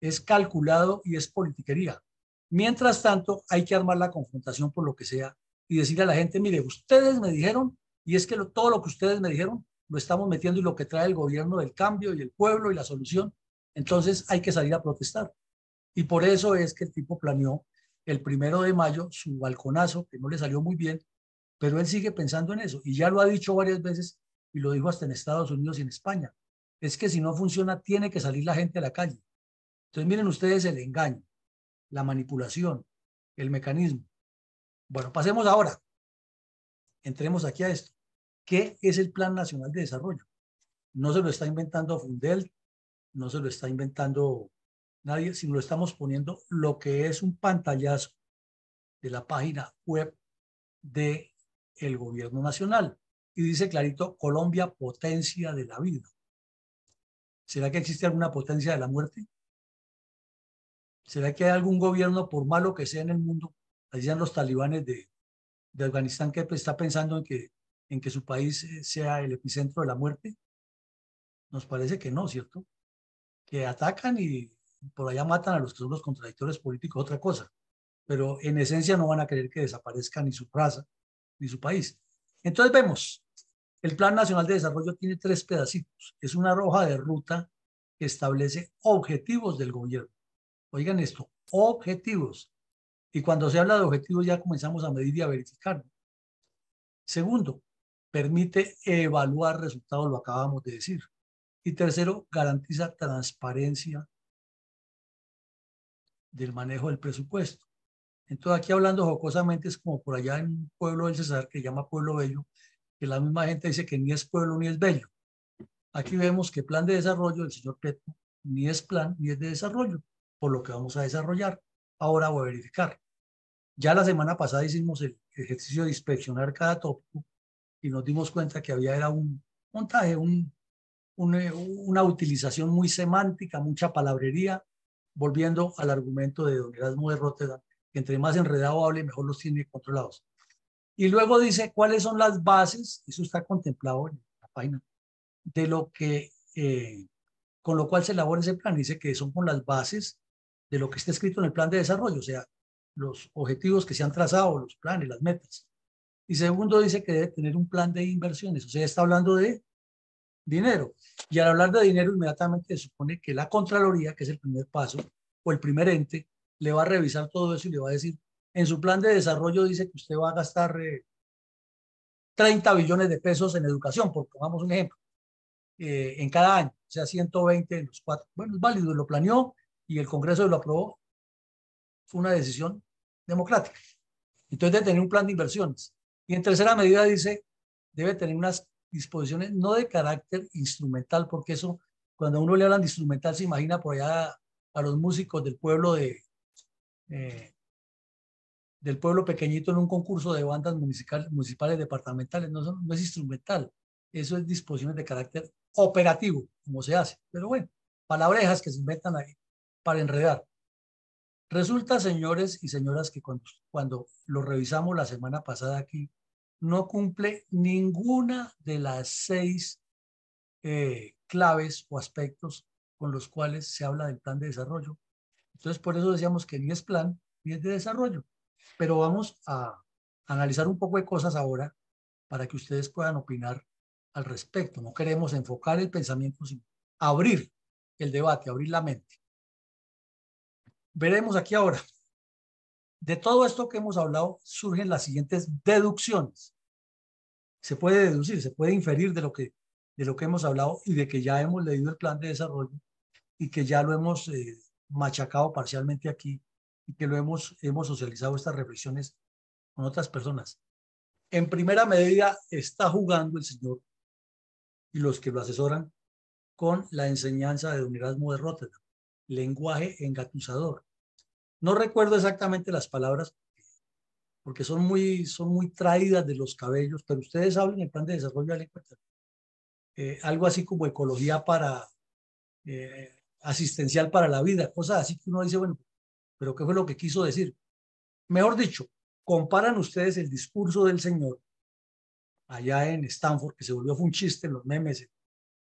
es calculado y es politiquería. Mientras tanto, hay que armar la confrontación por lo que sea y decirle a la gente, mire, ustedes me dijeron, y es que todo lo que ustedes me dijeron lo estamos metiendo y lo que trae el gobierno del cambio y el pueblo y la solución. Entonces hay que salir a protestar. Y por eso es que el tipo planeó el primero de mayo su balconazo, que no le salió muy bien, pero él sigue pensando en eso. Y ya lo ha dicho varias veces y lo dijo hasta en Estados Unidos y en España. Es que si no funciona, tiene que salir la gente a la calle. Entonces miren ustedes el engaño, la manipulación, el mecanismo. Bueno, pasemos ahora. Entremos aquí a esto. ¿Qué es el Plan Nacional de Desarrollo? No se lo está inventando Fundel, no se lo está inventando nadie, sino lo estamos poniendo lo que es un pantallazo de la página web de el gobierno nacional. Y dice clarito, Colombia, potencia de la vida. ¿Será que existe alguna potencia de la muerte? ¿Será que hay algún gobierno, por malo que sea en el mundo, decían los talibanes de, de Afganistán, que está pensando en que en que su país eh, sea el epicentro de la muerte? Nos parece que no, ¿cierto? Que atacan y por allá matan a los que son los contradictores políticos, otra cosa. Pero en esencia no van a querer que desaparezca ni su raza ni su país. Entonces vemos, el Plan Nacional de Desarrollo tiene tres pedacitos. Es una roja de ruta que establece objetivos del gobierno. Oigan esto, objetivos. Y cuando se habla de objetivos ya comenzamos a medir y a verificar. Segundo, permite evaluar resultados, lo acabamos de decir. Y tercero, garantiza transparencia del manejo del presupuesto. Entonces, aquí hablando jocosamente, es como por allá en un pueblo del Cesar que llama Pueblo Bello, que la misma gente dice que ni es pueblo ni es bello. Aquí vemos que plan de desarrollo del señor Petro ni es plan ni es de desarrollo, por lo que vamos a desarrollar. Ahora voy a verificar. Ya la semana pasada hicimos el ejercicio de inspeccionar cada tópico y nos dimos cuenta que había era un montaje, eh, una utilización muy semántica, mucha palabrería, volviendo al argumento de don Erasmo de Rotterdam, entre más enredado hable, mejor los tiene controlados. Y luego dice cuáles son las bases, eso está contemplado en la página, de lo que, eh, con lo cual se elabora ese plan. Dice que son con las bases de lo que está escrito en el plan de desarrollo, o sea, los objetivos que se han trazado, los planes, las metas. Y segundo, dice que debe tener un plan de inversiones, o sea, está hablando de dinero. Y al hablar de dinero, inmediatamente se supone que la Contraloría, que es el primer paso, o el primer ente, le va a revisar todo eso y le va a decir, en su plan de desarrollo dice que usted va a gastar 30 eh, billones de pesos en educación, por pongamos un ejemplo, eh, en cada año, o sea, 120 en los cuatro. Bueno, es válido, lo planeó y el Congreso lo aprobó. Fue una decisión democrática. Entonces debe tener un plan de inversiones. Y en tercera medida dice, debe tener unas disposiciones no de carácter instrumental, porque eso, cuando uno le hablan de instrumental, se imagina por allá a los músicos del pueblo de, eh, del pueblo pequeñito en un concurso de bandas municipales, municipales departamentales. No, no es instrumental, eso es disposiciones de carácter operativo, como se hace. Pero bueno, palabrejas que se inventan ahí para enredar. Resulta, señores y señoras, que cuando, cuando lo revisamos la semana pasada aquí, no cumple ninguna de las seis eh, claves o aspectos con los cuales se habla del plan de desarrollo. Entonces, por eso decíamos que ni es plan ni es de desarrollo. Pero vamos a analizar un poco de cosas ahora para que ustedes puedan opinar al respecto. No queremos enfocar el pensamiento, sino abrir el debate, abrir la mente. Veremos aquí ahora. De todo esto que hemos hablado surgen las siguientes deducciones. Se puede deducir, se puede inferir de lo que, de lo que hemos hablado y de que ya hemos leído el plan de desarrollo y que ya lo hemos eh, machacado parcialmente aquí y que lo hemos, hemos socializado estas reflexiones con otras personas. En primera medida está jugando el Señor y los que lo asesoran con la enseñanza de Don Erasmo de Rotterdam, lenguaje engatuzador. No recuerdo exactamente las palabras porque son muy, son muy traídas de los cabellos, pero ustedes hablan el plan de desarrollo de la eh, algo así como ecología para eh, asistencial para la vida, cosas así que uno dice, bueno, pero ¿qué fue lo que quiso decir? Mejor dicho, comparan ustedes el discurso del Señor allá en Stanford, que se volvió un chiste en los memes,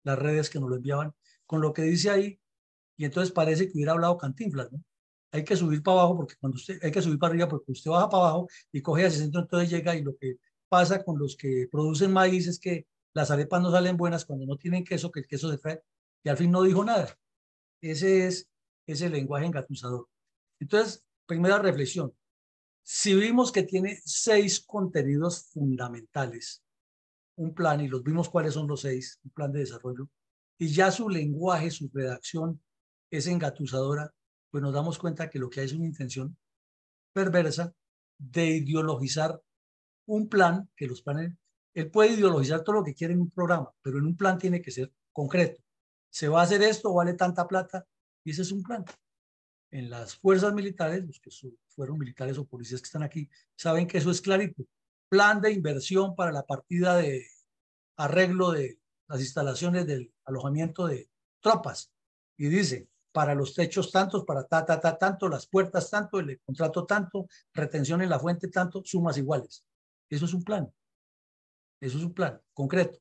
las redes que nos lo enviaban, con lo que dice ahí, y entonces parece que hubiera hablado Cantinflas, ¿no? Hay que subir para abajo porque cuando usted, hay que subir para arriba porque usted baja para abajo y coge hacia centro, entonces llega y lo que pasa con los que producen maíz es que las arepas no salen buenas cuando no tienen queso, que el queso se trae, y al fin no dijo nada. Ese es ese lenguaje engatuzador. Entonces, primera reflexión. Si vimos que tiene seis contenidos fundamentales, un plan, y los vimos cuáles son los seis, un plan de desarrollo, y ya su lenguaje, su redacción es engatuzadora, pues nos damos cuenta que lo que hay es una intención perversa de ideologizar un plan, que los planes, él puede ideologizar todo lo que quiere en un programa, pero en un plan tiene que ser concreto se va a hacer esto, vale tanta plata, y ese es un plan. En las fuerzas militares, los que fueron militares o policías que están aquí, saben que eso es clarito. Plan de inversión para la partida de arreglo de las instalaciones del alojamiento de tropas. Y dice, para los techos tantos, para ta, ta, ta, tanto, las puertas tanto, el contrato tanto, retención en la fuente tanto, sumas iguales. Eso es un plan. Eso es un plan concreto.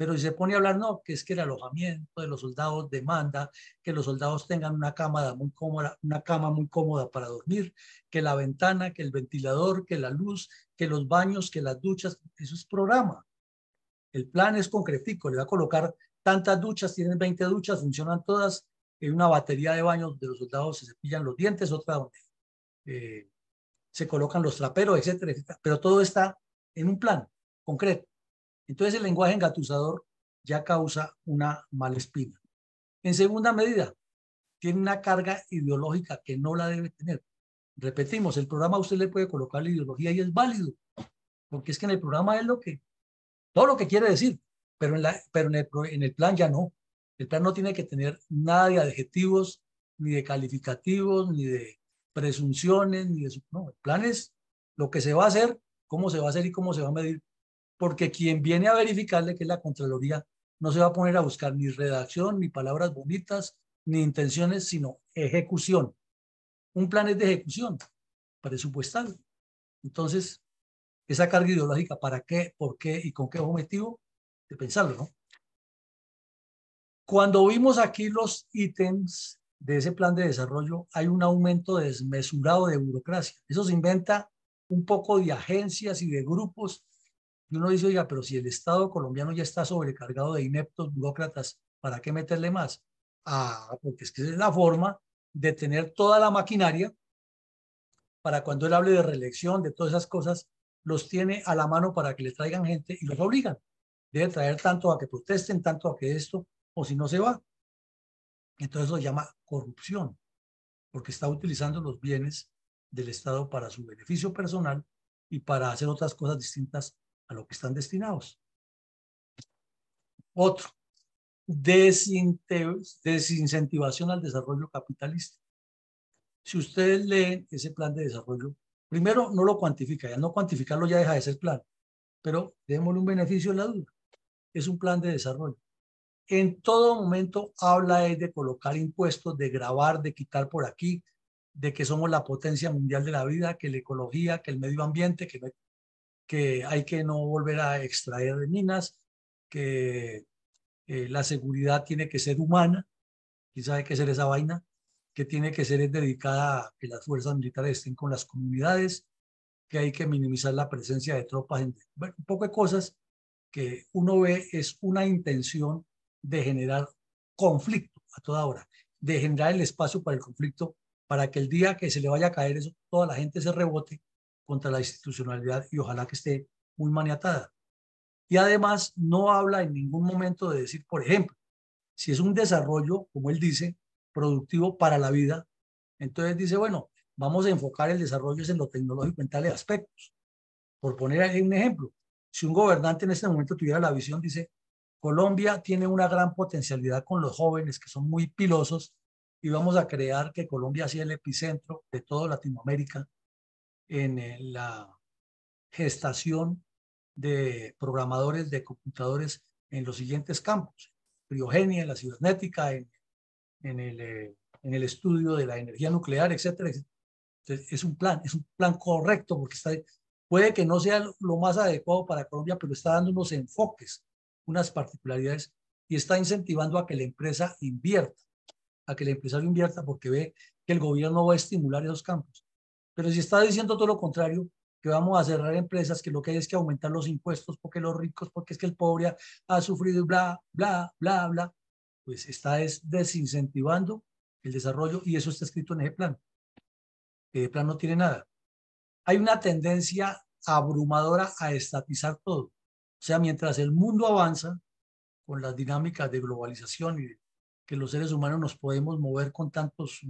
Pero si se pone a hablar, no, que es que el alojamiento de los soldados demanda que los soldados tengan una cama muy cómoda, una cama muy cómoda para dormir, que la ventana, que el ventilador, que la luz, que los baños, que las duchas, eso es programa. El plan es concretico, le va a colocar tantas duchas, tienen 20 duchas, funcionan todas, en una batería de baños de los soldados se cepillan los dientes, otra donde eh, se colocan los traperos, etcétera, etcétera. Pero todo está en un plan concreto. Entonces el lenguaje engatuzador ya causa una mala espina. En segunda medida, tiene una carga ideológica que no la debe tener. Repetimos, el programa usted le puede colocar la ideología y es válido, porque es que en el programa es lo que, todo lo que quiere decir, pero en, la, pero en, el, en el plan ya no. El plan no tiene que tener nada de adjetivos, ni de calificativos, ni de presunciones, ni de... No, el plan es lo que se va a hacer, cómo se va a hacer y cómo se va a medir porque quien viene a verificarle, que es la Contraloría, no se va a poner a buscar ni redacción, ni palabras bonitas, ni intenciones, sino ejecución. Un plan es de ejecución presupuestal. Entonces, esa carga ideológica, ¿para qué, por qué y con qué objetivo? De pensarlo, ¿no? Cuando vimos aquí los ítems de ese plan de desarrollo, hay un aumento desmesurado de burocracia. Eso se inventa un poco de agencias y de grupos. Y uno dice, oiga, pero si el Estado colombiano ya está sobrecargado de ineptos burócratas, ¿para qué meterle más? Ah, porque es que es la forma de tener toda la maquinaria para cuando él hable de reelección, de todas esas cosas, los tiene a la mano para que le traigan gente y los obligan. Debe traer tanto a que protesten, tanto a que esto, o si no se va. Entonces se llama corrupción, porque está utilizando los bienes del Estado para su beneficio personal y para hacer otras cosas distintas a lo que están destinados. Otro, desincentivación al desarrollo capitalista. Si ustedes leen ese plan de desarrollo, primero no lo cuantifica, ya no cuantificarlo ya deja de ser plan, pero démosle un beneficio en la duda. Es un plan de desarrollo. En todo momento habla de colocar impuestos, de grabar, de quitar por aquí, de que somos la potencia mundial de la vida, que la ecología, que el medio ambiente, que, que hay que no volver a extraer de minas, que eh, la seguridad tiene que ser humana, ¿quién sabe qué ser esa vaina? Que tiene que ser dedicada a que las fuerzas militares estén con las comunidades, que hay que minimizar la presencia de tropas, en, un poco de cosas que uno ve es una intención de generar conflicto a toda hora, de generar el espacio para el conflicto, para que el día que se le vaya a caer eso, toda la gente se rebote contra la institucionalidad y ojalá que esté muy maniatada. Y además no habla en ningún momento de decir, por ejemplo, si es un desarrollo, como él dice, productivo para la vida, entonces dice, bueno, vamos a enfocar el desarrollo en lo tecnológico en tales aspectos. Por poner un ejemplo, si un gobernante en este momento tuviera la visión, dice, Colombia tiene una gran potencialidad con los jóvenes que son muy pilosos y vamos a crear que Colombia sea el epicentro de toda Latinoamérica en la gestación de programadores de computadores en los siguientes campos, criogenia, en la cibernética, en, en, el, eh, en el estudio de la energía nuclear, etcétera, es un plan, es un plan correcto porque está, puede que no sea lo más adecuado para Colombia, pero está dando unos enfoques, unas particularidades y está incentivando a que la empresa invierta, a que el empresario invierta porque ve que el gobierno va a estimular esos campos. Pero si está diciendo todo lo contrario, que vamos a cerrar empresas, que lo que hay es que aumentar los impuestos porque los ricos, porque es que el pobre ha sufrido bla, bla, bla, bla, pues está es desincentivando el desarrollo y eso está escrito en ese plan. El plan no tiene nada. Hay una tendencia abrumadora a estatizar todo. O sea, mientras el mundo avanza con las dinámicas de globalización y que los seres humanos nos podemos mover con tantos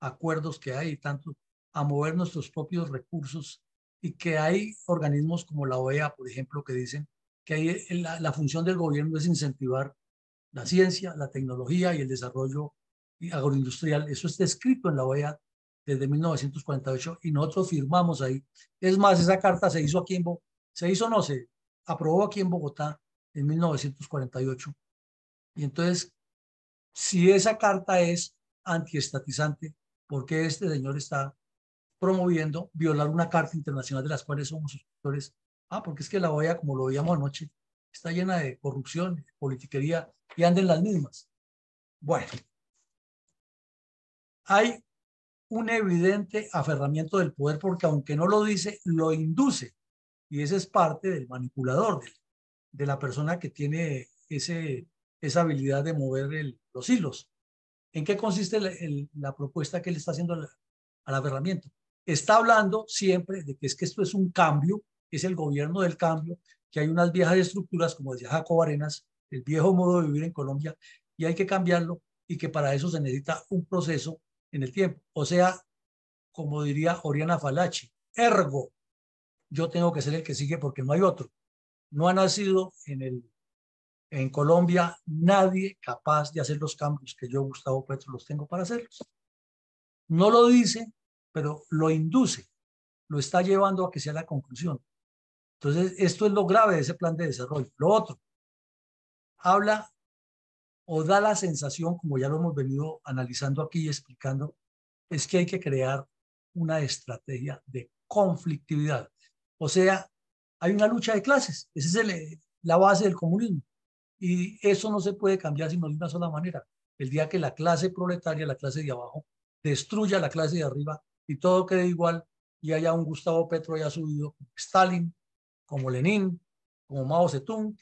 acuerdos que hay, tanto a mover nuestros propios recursos y que hay organismos como la OEA, por ejemplo, que dicen que hay, la, la, función del gobierno es incentivar la ciencia, la tecnología y el desarrollo agroindustrial. Eso está escrito en la OEA desde 1948 y nosotros firmamos ahí. Es más, esa carta se hizo aquí en Bogotá, se hizo no, se aprobó aquí en Bogotá en 1948. Y entonces, si esa carta es antiestatizante, ¿por qué este señor está promoviendo violar una carta internacional de las cuales somos suscriptores. Ah, porque es que la OEA, como lo veíamos anoche, está llena de corrupción, politiquería y anden las mismas. Bueno, hay un evidente aferramiento del poder porque aunque no lo dice, lo induce. Y ese es parte del manipulador, de, de la persona que tiene ese, esa habilidad de mover el, los hilos. ¿En qué consiste la, el, la propuesta que él está haciendo al, al aferramiento? Está hablando siempre de que es que esto es un cambio, es el gobierno del cambio, que hay unas viejas estructuras, como decía Jacob Arenas, el viejo modo de vivir en Colombia, y hay que cambiarlo y que para eso se necesita un proceso en el tiempo. O sea, como diría Oriana Falachi, ergo, yo tengo que ser el que sigue porque no hay otro. No ha nacido en, el, en Colombia nadie capaz de hacer los cambios que yo, Gustavo Petro, los tengo para hacerlos. No lo dice pero lo induce, lo está llevando a que sea la conclusión. Entonces, esto es lo grave de ese plan de desarrollo. Lo otro, habla o da la sensación, como ya lo hemos venido analizando aquí y explicando, es que hay que crear una estrategia de conflictividad. O sea, hay una lucha de clases. Esa es la base del comunismo. Y eso no se puede cambiar sino de una sola manera. El día que la clase proletaria, la clase de abajo, destruya la clase de arriba y todo quede igual y haya un Gustavo Petro haya subido como Stalin, como Lenin, como Mao Zedong,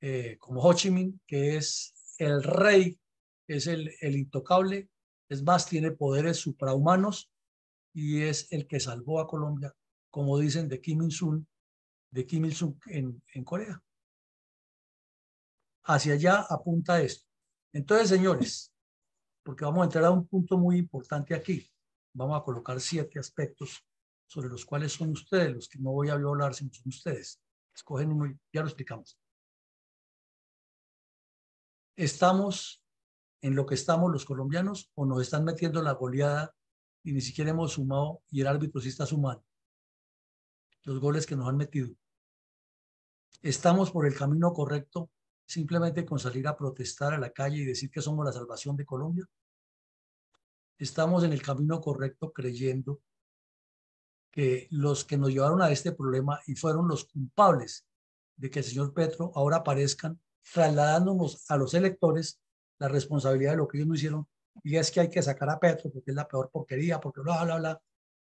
eh, como Ho Chi Minh, que es el rey, es el, el intocable, es más, tiene poderes suprahumanos y es el que salvó a Colombia, como dicen de Kim Il-sung, de Kim Il-sung en, en Corea. Hacia allá apunta esto. Entonces, señores, porque vamos a entrar a un punto muy importante aquí. Vamos a colocar siete aspectos sobre los cuales son ustedes, los que no voy a hablar, sino son ustedes. Escogen uno y ya lo explicamos. ¿Estamos en lo que estamos los colombianos o nos están metiendo la goleada y ni siquiera hemos sumado y el árbitro sí está sumando los goles que nos han metido? ¿Estamos por el camino correcto simplemente con salir a protestar a la calle y decir que somos la salvación de Colombia? ¿Estamos en el camino correcto creyendo que los que nos llevaron a este problema y fueron los culpables de que el señor Petro ahora aparezcan trasladándonos a los electores la responsabilidad de lo que ellos no hicieron y es que hay que sacar a Petro porque es la peor porquería, porque bla, bla, bla,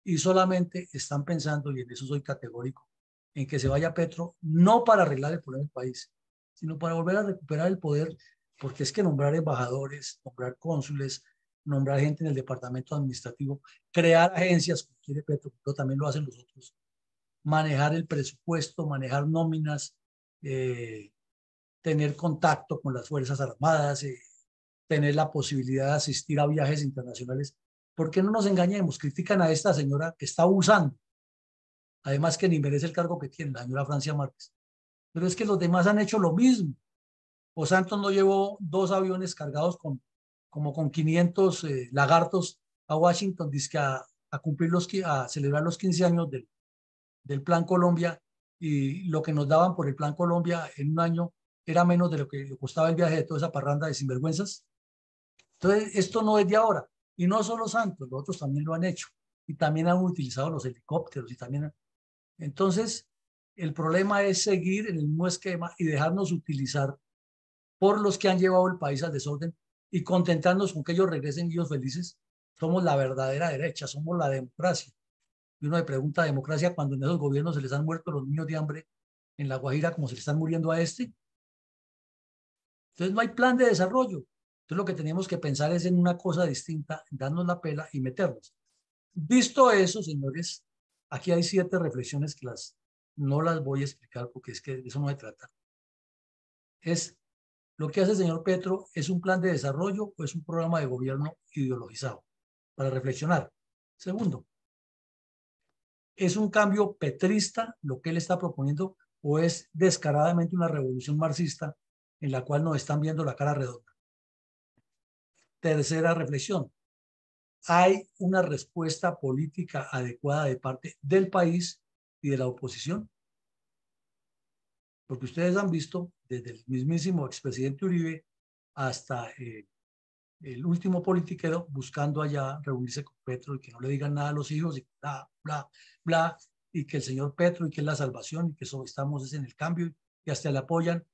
y solamente están pensando, y en eso soy categórico, en que se vaya Petro no para arreglar el problema del país, sino para volver a recuperar el poder, porque es que nombrar embajadores, nombrar cónsules, nombrar gente en el departamento administrativo, crear agencias, como quiere Petro, pero también lo hacen los otros, manejar el presupuesto, manejar nóminas, eh, tener contacto con las Fuerzas Armadas, eh, tener la posibilidad de asistir a viajes internacionales. ¿Por qué no nos engañemos? Critican a esta señora que está usando, además que ni merece el cargo que tiene, la señora Francia Márquez. Pero es que los demás han hecho lo mismo. O Santos no llevó dos aviones cargados con como con 500 eh, lagartos a Washington, dice a, a, cumplir los, a celebrar los 15 años del, del Plan Colombia y lo que nos daban por el Plan Colombia en un año era menos de lo que costaba el viaje de toda esa parranda de sinvergüenzas. Entonces, esto no es de ahora. Y no solo Santos, los otros también lo han hecho. Y también han utilizado los helicópteros y también... Entonces, el problema es seguir en el mismo esquema y dejarnos utilizar por los que han llevado el país al desorden y contentarnos con que ellos regresen ellos felices, somos la verdadera derecha, somos la democracia. Y uno me pregunta, ¿democracia cuando en esos gobiernos se les han muerto los niños de hambre en La Guajira como se le están muriendo a este? Entonces no hay plan de desarrollo. Entonces lo que tenemos que pensar es en una cosa distinta, darnos la pela y meternos. Visto eso, señores, aquí hay siete reflexiones que las no las voy a explicar porque es que de eso no se trata. Es lo que hace el señor Petro es un plan de desarrollo o es un programa de gobierno ideologizado, para reflexionar. Segundo, ¿es un cambio petrista lo que él está proponiendo o es descaradamente una revolución marxista en la cual nos están viendo la cara redonda? Tercera reflexión, ¿hay una respuesta política adecuada de parte del país y de la oposición? Porque ustedes han visto desde el mismísimo expresidente Uribe hasta eh, el último politiquero buscando allá reunirse con Petro y que no le digan nada a los hijos y bla, bla, bla, y que el señor Petro y que es la salvación y que eso estamos en el cambio y hasta le apoyan.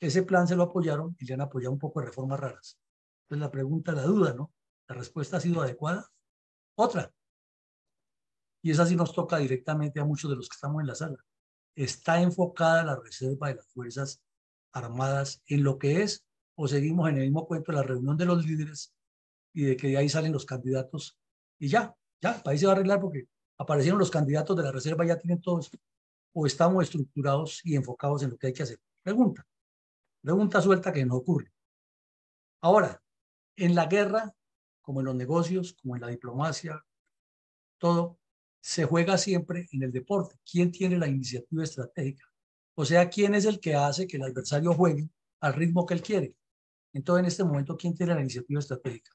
Ese plan se lo apoyaron y le han apoyado un poco de reformas raras. Entonces la pregunta, la duda, ¿no? ¿La respuesta ha sido adecuada? Otra. Y esa sí nos toca directamente a muchos de los que estamos en la sala está enfocada la reserva de las Fuerzas Armadas en lo que es o seguimos en el mismo cuento de la reunión de los líderes y de que de ahí salen los candidatos y ya, ya, el país se va a arreglar porque aparecieron los candidatos de la reserva, ya tienen todos o estamos estructurados y enfocados en lo que hay que hacer. Pregunta, pregunta suelta que no ocurre. Ahora, en la guerra, como en los negocios, como en la diplomacia, todo, se juega siempre en el deporte. ¿Quién tiene la iniciativa estratégica? O sea, ¿quién es el que hace que el adversario juegue al ritmo que él quiere? Entonces, en este momento, ¿quién tiene la iniciativa estratégica?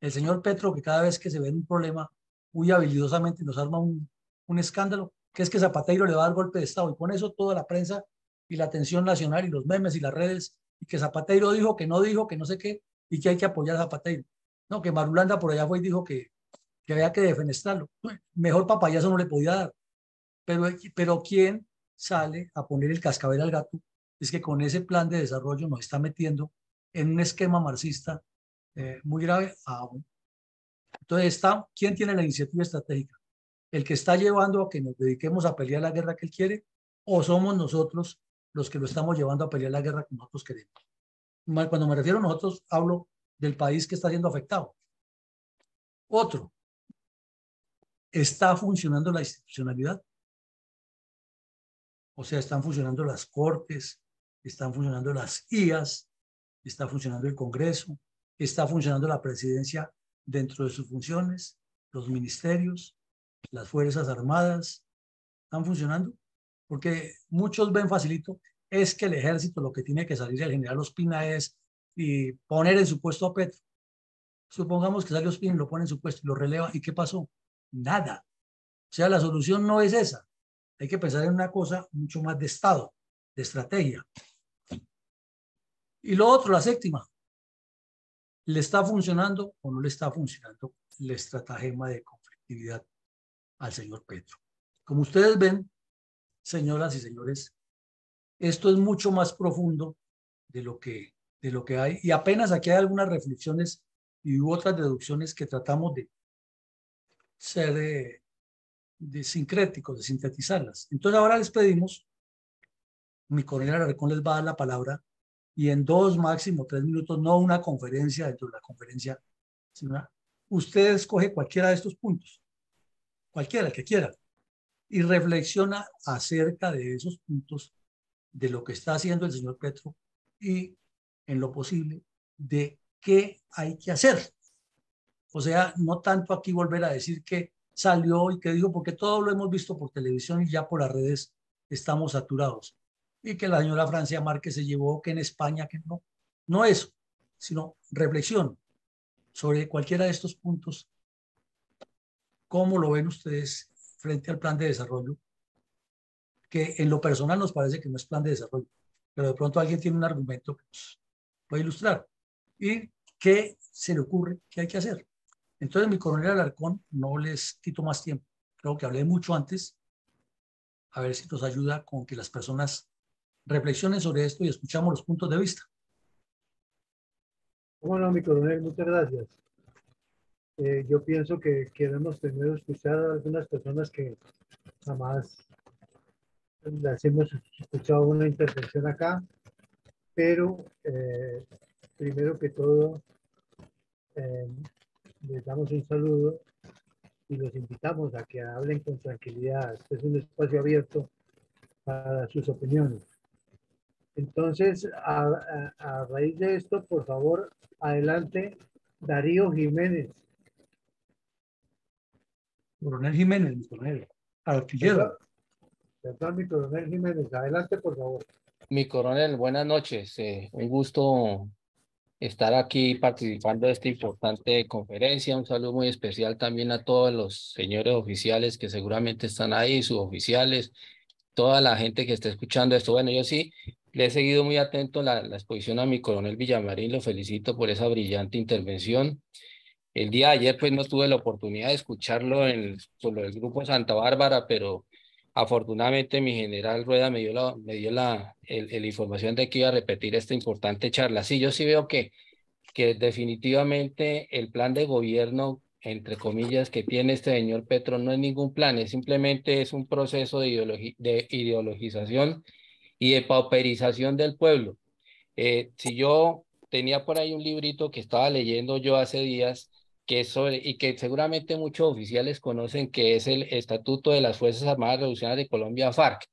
El señor Petro, que cada vez que se ve un problema, muy habilidosamente nos arma un, un escándalo, que es que Zapateiro le va a dar golpe de Estado. Y con eso toda la prensa y la atención nacional y los memes y las redes, y que Zapateiro dijo, que no dijo, que no sé qué, y que hay que apoyar a Zapateiro. No, que Marulanda por allá fue y dijo que que había que defenestrarlo. Mejor papayazo no le podía dar. Pero, pero ¿quién sale a poner el cascabel al gato es que con ese plan de desarrollo nos está metiendo en un esquema marxista eh, muy grave aún. Entonces, está, ¿quién tiene la iniciativa estratégica? ¿El que está llevando a que nos dediquemos a pelear la guerra que él quiere? ¿O somos nosotros los que lo estamos llevando a pelear la guerra que nosotros queremos? Cuando me refiero a nosotros, hablo del país que está siendo afectado. Otro, ¿está funcionando la institucionalidad? O sea, están funcionando las cortes, están funcionando las IAS, está funcionando el Congreso, está funcionando la presidencia dentro de sus funciones, los ministerios, las Fuerzas Armadas, están funcionando. Porque muchos ven facilito, es que el ejército lo que tiene que salir el general Ospina es y poner en su puesto a Petro. Supongamos que sale Ospina lo pone en su puesto y lo releva. ¿Y qué pasó? Nada. O sea, la solución no es esa. Hay que pensar en una cosa mucho más de Estado, de estrategia. Y lo otro, la séptima. ¿Le está funcionando o no le está funcionando el estratagema de conflictividad al señor Petro? Como ustedes ven, señoras y señores, esto es mucho más profundo de lo que, de lo que hay. Y apenas aquí hay algunas reflexiones y otras deducciones que tratamos de ser eh, de sincréticos, de sintetizarlas. Entonces ahora les pedimos, mi coronel Alarcón les va a dar la palabra y en dos, máximo tres minutos, no una conferencia dentro de la conferencia, sino usted escoge cualquiera de estos puntos, cualquiera, que quiera, y reflexiona acerca de esos puntos, de lo que está haciendo el señor Petro y, en lo posible, de qué hay que hacer. O sea, no tanto aquí volver a decir que salió y que dijo, porque todo lo hemos visto por televisión y ya por las redes estamos saturados. Y que la señora Francia Márquez se llevó, que en España, que no. No eso, sino reflexión sobre cualquiera de estos puntos. ¿Cómo lo ven ustedes frente al plan de desarrollo? Que en lo personal nos parece que no es plan de desarrollo, pero de pronto alguien tiene un argumento que nos puede ilustrar. ¿Y qué se le ocurre que hay que hacer? Entonces, mi coronel Alarcón, no les quito más tiempo. Creo que hablé mucho antes. A ver si nos ayuda con que las personas reflexionen sobre esto y escuchamos los puntos de vista. Bueno, mi coronel, muchas gracias. Eh, yo pienso que queremos primero escuchar a algunas personas que jamás les hemos escuchado una intervención acá, pero eh, primero que todo, eh, les damos un saludo y los invitamos a que hablen con tranquilidad. Este es un espacio abierto para sus opiniones. Entonces, a, raíz de esto, por favor, adelante, Darío Jiménez. Coronel Jiménez, mi coronel. Artillero. Perdón, mi coronel Jiménez. Adelante, por favor. Mi coronel, buenas noches. Eh, un gusto estar aquí participando de esta importante conferencia. Un saludo muy especial también a todos los señores oficiales que seguramente están ahí, suboficiales, toda la gente que está escuchando esto. Bueno, yo sí le he seguido muy atento la, la exposición a mi coronel Villamarín, lo felicito por esa brillante intervención. El día de ayer pues no tuve la oportunidad de escucharlo en, por el grupo Santa Bárbara, pero Afortunadamente, mi general Rueda me dio la, información de que iba a repetir esta importante charla. Sí, yo sí veo que, definitivamente el plan de gobierno, entre comillas, que tiene este señor Petro no es ningún plan, es simplemente es un proceso de, de ideologización y de pauperización del pueblo. Eh, si yo tenía por ahí un librito que estaba leyendo yo hace días, que y que seguramente muchos oficiales conocen que es el Estatuto de las Fuerzas Armadas Revolucionarias de Colombia, FARC.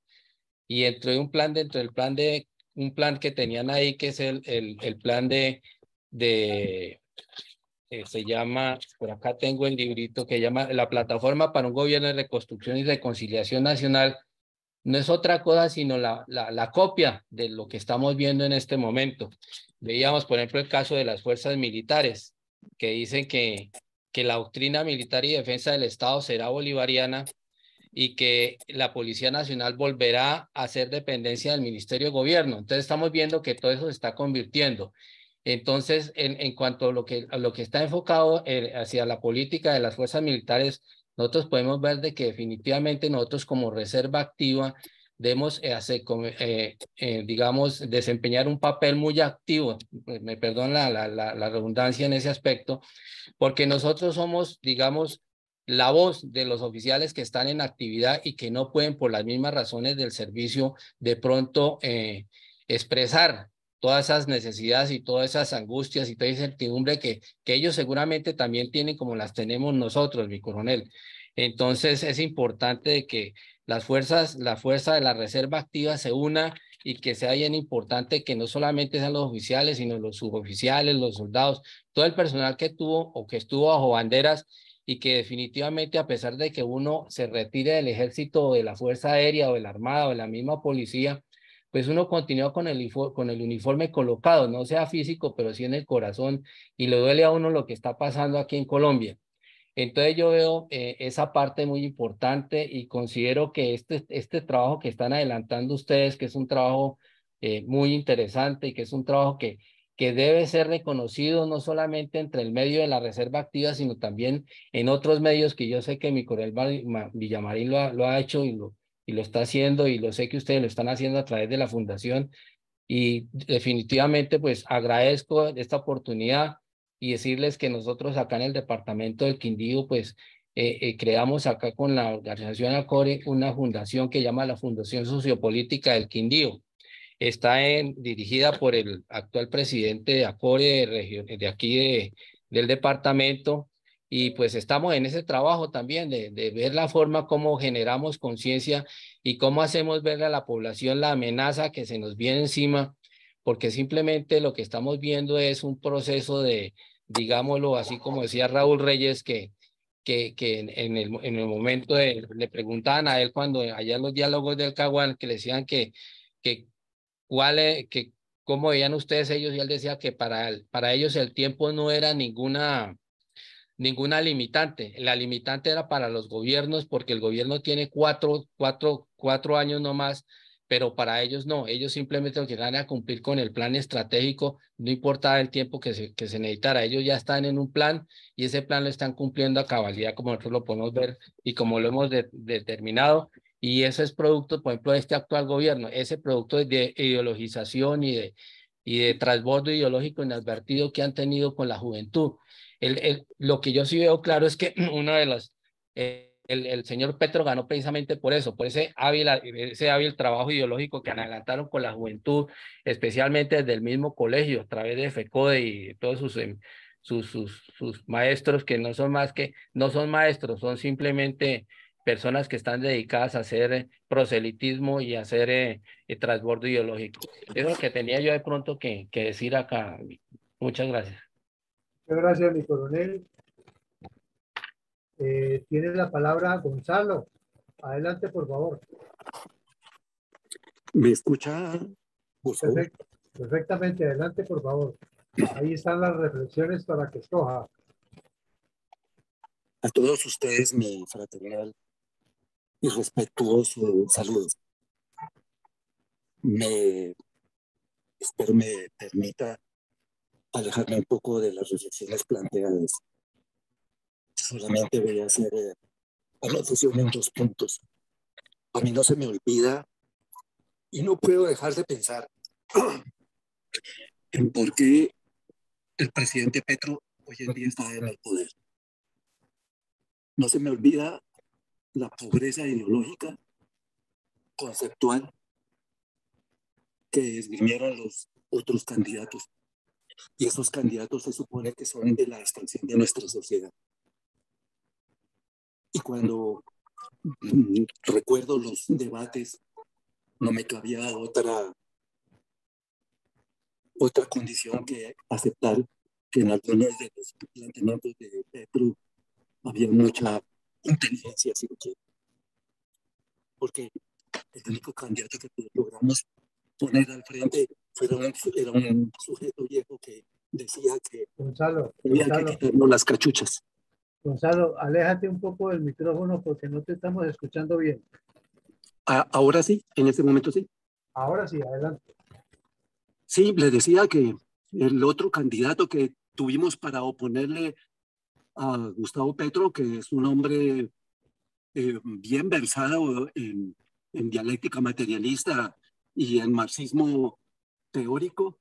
Y dentro de un plan, dentro del plan de, un plan que tenían ahí, que es el, el, el plan de, de eh, se llama, por acá tengo el librito que llama La Plataforma para un Gobierno de Reconstrucción y Reconciliación Nacional, no es otra cosa sino la, la, la, copia de lo que estamos viendo en este momento. Veíamos, por ejemplo, el caso de las fuerzas militares que dicen que, que la doctrina militar y defensa del Estado será bolivariana y que la Policía Nacional volverá a ser dependencia del Ministerio de Gobierno. Entonces estamos viendo que todo eso se está convirtiendo. Entonces, en, en cuanto a lo, que, lo que está enfocado eh, hacia la política de las fuerzas militares, nosotros podemos ver de que definitivamente nosotros como reserva activa debemos hacer, digamos, desempeñar un papel muy activo, me perdón la, la, la redundancia en ese aspecto, porque nosotros somos, digamos, la voz de los oficiales que están en actividad y que no pueden por las mismas razones del servicio de pronto eh, expresar todas esas necesidades y todas esas angustias y toda esa incertidumbre que, que ellos seguramente también tienen como las tenemos nosotros, mi coronel. Entonces es importante que las fuerzas, la fuerza de la reserva activa se una y que sea bien importante que no solamente sean los oficiales, sino los suboficiales, los soldados, todo el personal que tuvo o que estuvo bajo banderas y que definitivamente a pesar de que uno se retire del ejército o de la Fuerza Aérea o de la Armada o de la misma policía, pues uno continúa con el, con el uniforme colocado, no sea físico, pero sí en el corazón y le duele a uno lo que está pasando aquí en Colombia. Entonces yo veo eh, esa parte muy importante y considero que este, este trabajo que están adelantando ustedes, que es un trabajo eh, muy interesante y que es un trabajo que que debe ser reconocido no solamente entre el medio de la reserva activa, sino también en otros medios que yo sé que mi coronel Villamarín lo ha, lo ha hecho y lo, y lo está haciendo y lo sé que ustedes lo están haciendo a través de la fundación. Y definitivamente pues agradezco esta oportunidad y decirles que nosotros acá en el departamento del Quindío pues eh, eh, creamos acá con la organización ACORE una fundación que llama la Fundación Sociopolítica del Quindío. Está en, dirigida por el actual presidente de ACORE de, de aquí de, del departamento y pues estamos en ese trabajo también de, de ver la forma como generamos conciencia y cómo hacemos ver a la población la amenaza que se nos viene encima, porque simplemente lo que estamos viendo es un proceso de, digámoslo así como decía Raúl Reyes, que, que, que en, el, en el momento de, le preguntaban a él cuando allá los diálogos del Caguán, que le decían que, que cuál que, cómo veían ustedes ellos, y él decía que para, para ellos el tiempo no era ninguna, ninguna limitante. La limitante era para los gobiernos, porque el gobierno tiene cuatro, cuatro, cuatro años no más, pero para ellos no. Ellos simplemente lo que van a cumplir con el plan estratégico, no importa el tiempo que se, que se necesitara. Ellos ya están en un plan y ese plan lo están cumpliendo a cabalidad, como nosotros lo podemos ver y como lo hemos determinado. Y ese es producto, por ejemplo, de este actual gobierno, ese producto de ideologización y de, y de transbordo ideológico inadvertido que han tenido con la juventud. El, el, lo que yo sí veo claro es que uno de las, eh, el, el, señor Petro ganó precisamente por eso, por ese hábil, ese hábil trabajo ideológico que adelantaron con la juventud, especialmente desde el mismo colegio, a través de FECODE y todos sus, em, sus, sus, maestros que no son más que, no son maestros, son simplemente personas que están dedicadas a hacer proselitismo y a hacer eh, eh, transbordo ideológico. Es lo que tenía yo de pronto que, que decir acá. Muchas gracias. Muchas gracias, mi coronel. Eh, tiene la palabra Gonzalo. Adelante, por favor. ¿Me escucha? Perfecto. Perfectamente, adelante, por favor. Ahí están las reflexiones para que escoja. A todos ustedes, mi fraternal y respetuoso saludo. Me, espero me permita alejarme un poco de las reflexiones planteadas. Solamente voy a hacer eh, una sesión en dos puntos. A mí no se me olvida y no puedo dejar de pensar en por qué el presidente Petro hoy en día está en el poder. No se me olvida la pobreza ideológica, conceptual, que esgrimieron los otros candidatos. Y esos candidatos se supone que son de la extensión de nuestra sociedad. Y cuando mm, recuerdo los debates, no me cabía otra, otra condición que aceptar que en algunos de los planteamientos de Petro había mucha inteligencia, si Porque el único candidato que logramos poner al frente era un, era un sujeto viejo que decía que Gonzalo, había Gonzalo, que quitarnos las cachuchas. Gonzalo, aléjate un poco del micrófono porque no te estamos escuchando bien. Ah, ahora sí, en este momento sí. Ahora sí, adelante. Sí, le decía que el otro candidato que tuvimos para oponerle a Gustavo Petro, que es un hombre eh, bien versado en, en dialéctica materialista y en marxismo teórico,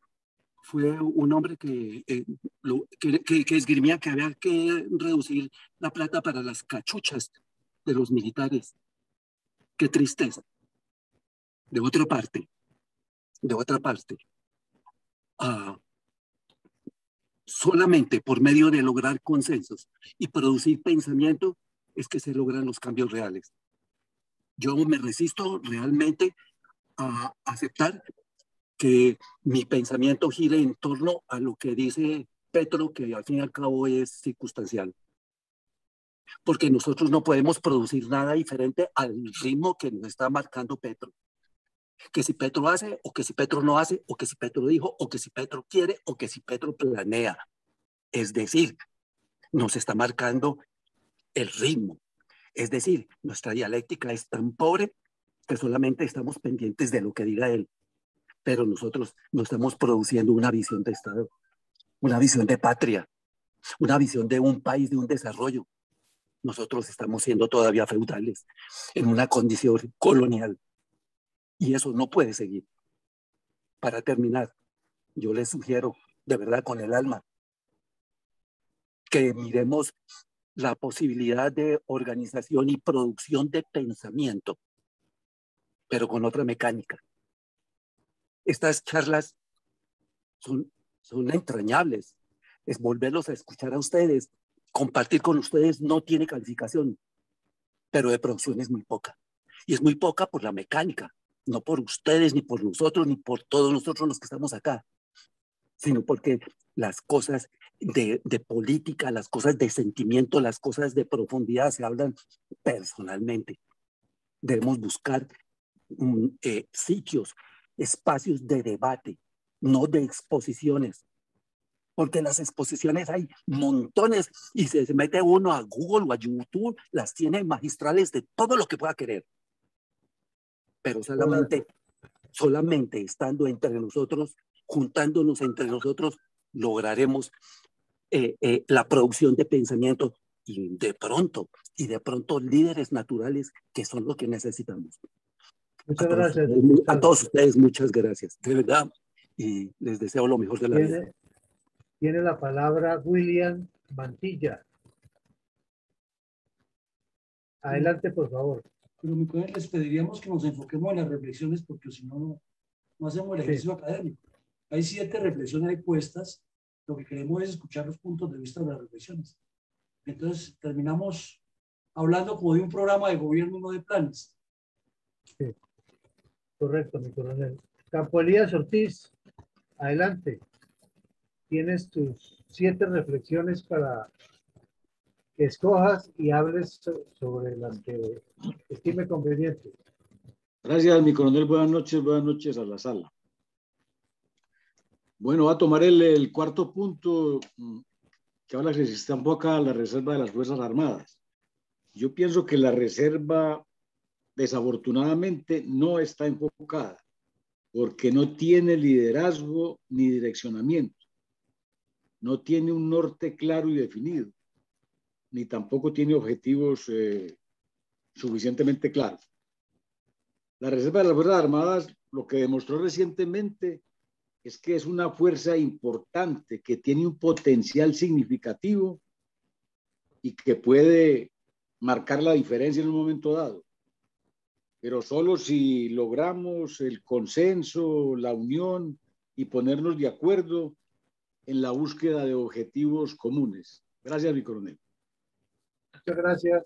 fue un hombre que, eh, que, que, esgrimía que había que reducir la plata para las cachuchas de los militares. Qué tristeza. De otra parte, de otra parte, ah, solamente por medio de lograr consensos y producir pensamiento es que se logran los cambios reales. Yo me resisto realmente a aceptar que mi pensamiento gire en torno a lo que dice Petro, que al fin y al cabo es circunstancial. Porque nosotros no podemos producir nada diferente al ritmo que nos está marcando Petro. Que si Petro hace, o que si Petro no hace, o que si Petro dijo, o que si Petro quiere, o que si Petro planea. Es decir, nos está marcando el ritmo. Es decir, nuestra dialéctica es tan pobre que solamente estamos pendientes de lo que diga él. Pero nosotros no estamos produciendo una visión de Estado, una visión de patria, una visión de un país, de un desarrollo. Nosotros estamos siendo todavía feudales en una condición colonial. Y eso no puede seguir. Para terminar, yo les sugiero, de verdad, con el alma, que miremos la posibilidad de organización y producción de pensamiento, pero con otra mecánica. Estas charlas son, son entrañables. Es volverlos a escuchar a ustedes. Compartir con ustedes no tiene calificación, pero de producción es muy poca. Y es muy poca por la mecánica, no por ustedes, ni por nosotros, ni por todos nosotros los que estamos acá, sino porque las cosas de, política, las cosas de sentimiento, las cosas de profundidad se hablan personalmente. Debemos buscar mm, eh, sitios, espacios de debate, no de exposiciones. Porque las exposiciones hay montones y se mete uno a Google o a YouTube, las tiene magistrales de todo lo que pueda querer. Pero solamente, solamente estando entre nosotros, juntándonos entre nosotros, lograremos eh, eh, la producción de pensamiento y de pronto, y de pronto líderes naturales que son lo que necesitamos. Muchas gracias. a todos ustedes, muchas gracias, de verdad, y les deseo lo mejor de la tiene, vida. Tiene la palabra William Mantilla. Adelante, por favor. Pero mi les pediríamos que nos enfoquemos en las reflexiones porque si no, no hacemos el ejercicio académico. Hay siete reflexiones ahí puestas lo que queremos es escuchar los puntos de vista de las reflexiones. Entonces, terminamos hablando como de un programa de gobierno, no de planes. Sí. Correcto, mi coronel. Campo Elías Ortiz, adelante. Tienes tus siete reflexiones para que escojas y hables sobre las que estime conveniente. Gracias, mi coronel. Buenas noches, buenas noches a la sala. Bueno, va a tomar el, cuarto punto mm, que habla que se está enfoca la reserva de las Fuerzas Armadas. Yo pienso que la reserva desafortunadamente no está enfocada porque no tiene liderazgo ni direccionamiento. No tiene un norte claro y definido, ni tampoco tiene objetivos eh, suficientemente claros. La Reserva de las Fuerzas Armadas lo que demostró recientemente es que es una fuerza importante que tiene un potencial significativo y que puede marcar la diferencia en un momento dado. Pero solo si logramos el consenso, la unión y ponernos de acuerdo en la búsqueda de objetivos comunes. Gracias, mi coronel. Muchas gracias.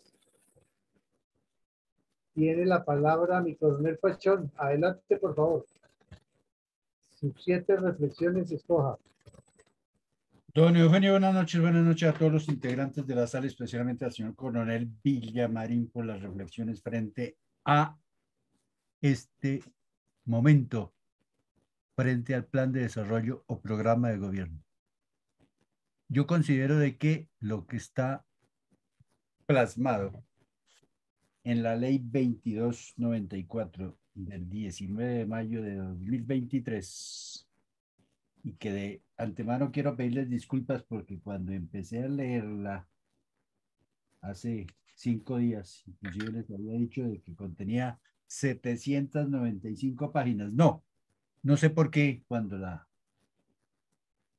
Tiene la palabra mi coronel Pachón. Adelante, por favor siete reflexiones escoja. Don Eugenio, buenas noches, buenas noches a todos los integrantes de la sala, especialmente al señor coronel Villamarín por las reflexiones frente a este momento, frente al plan de desarrollo o programa de gobierno. Yo considero de que lo que está plasmado en la ley 2294 del 19 de mayo de 2023 y que de antemano quiero pedirles disculpas porque cuando empecé a leerla hace cinco días, inclusive les había dicho de que contenía 795 páginas. No, no sé por qué cuando la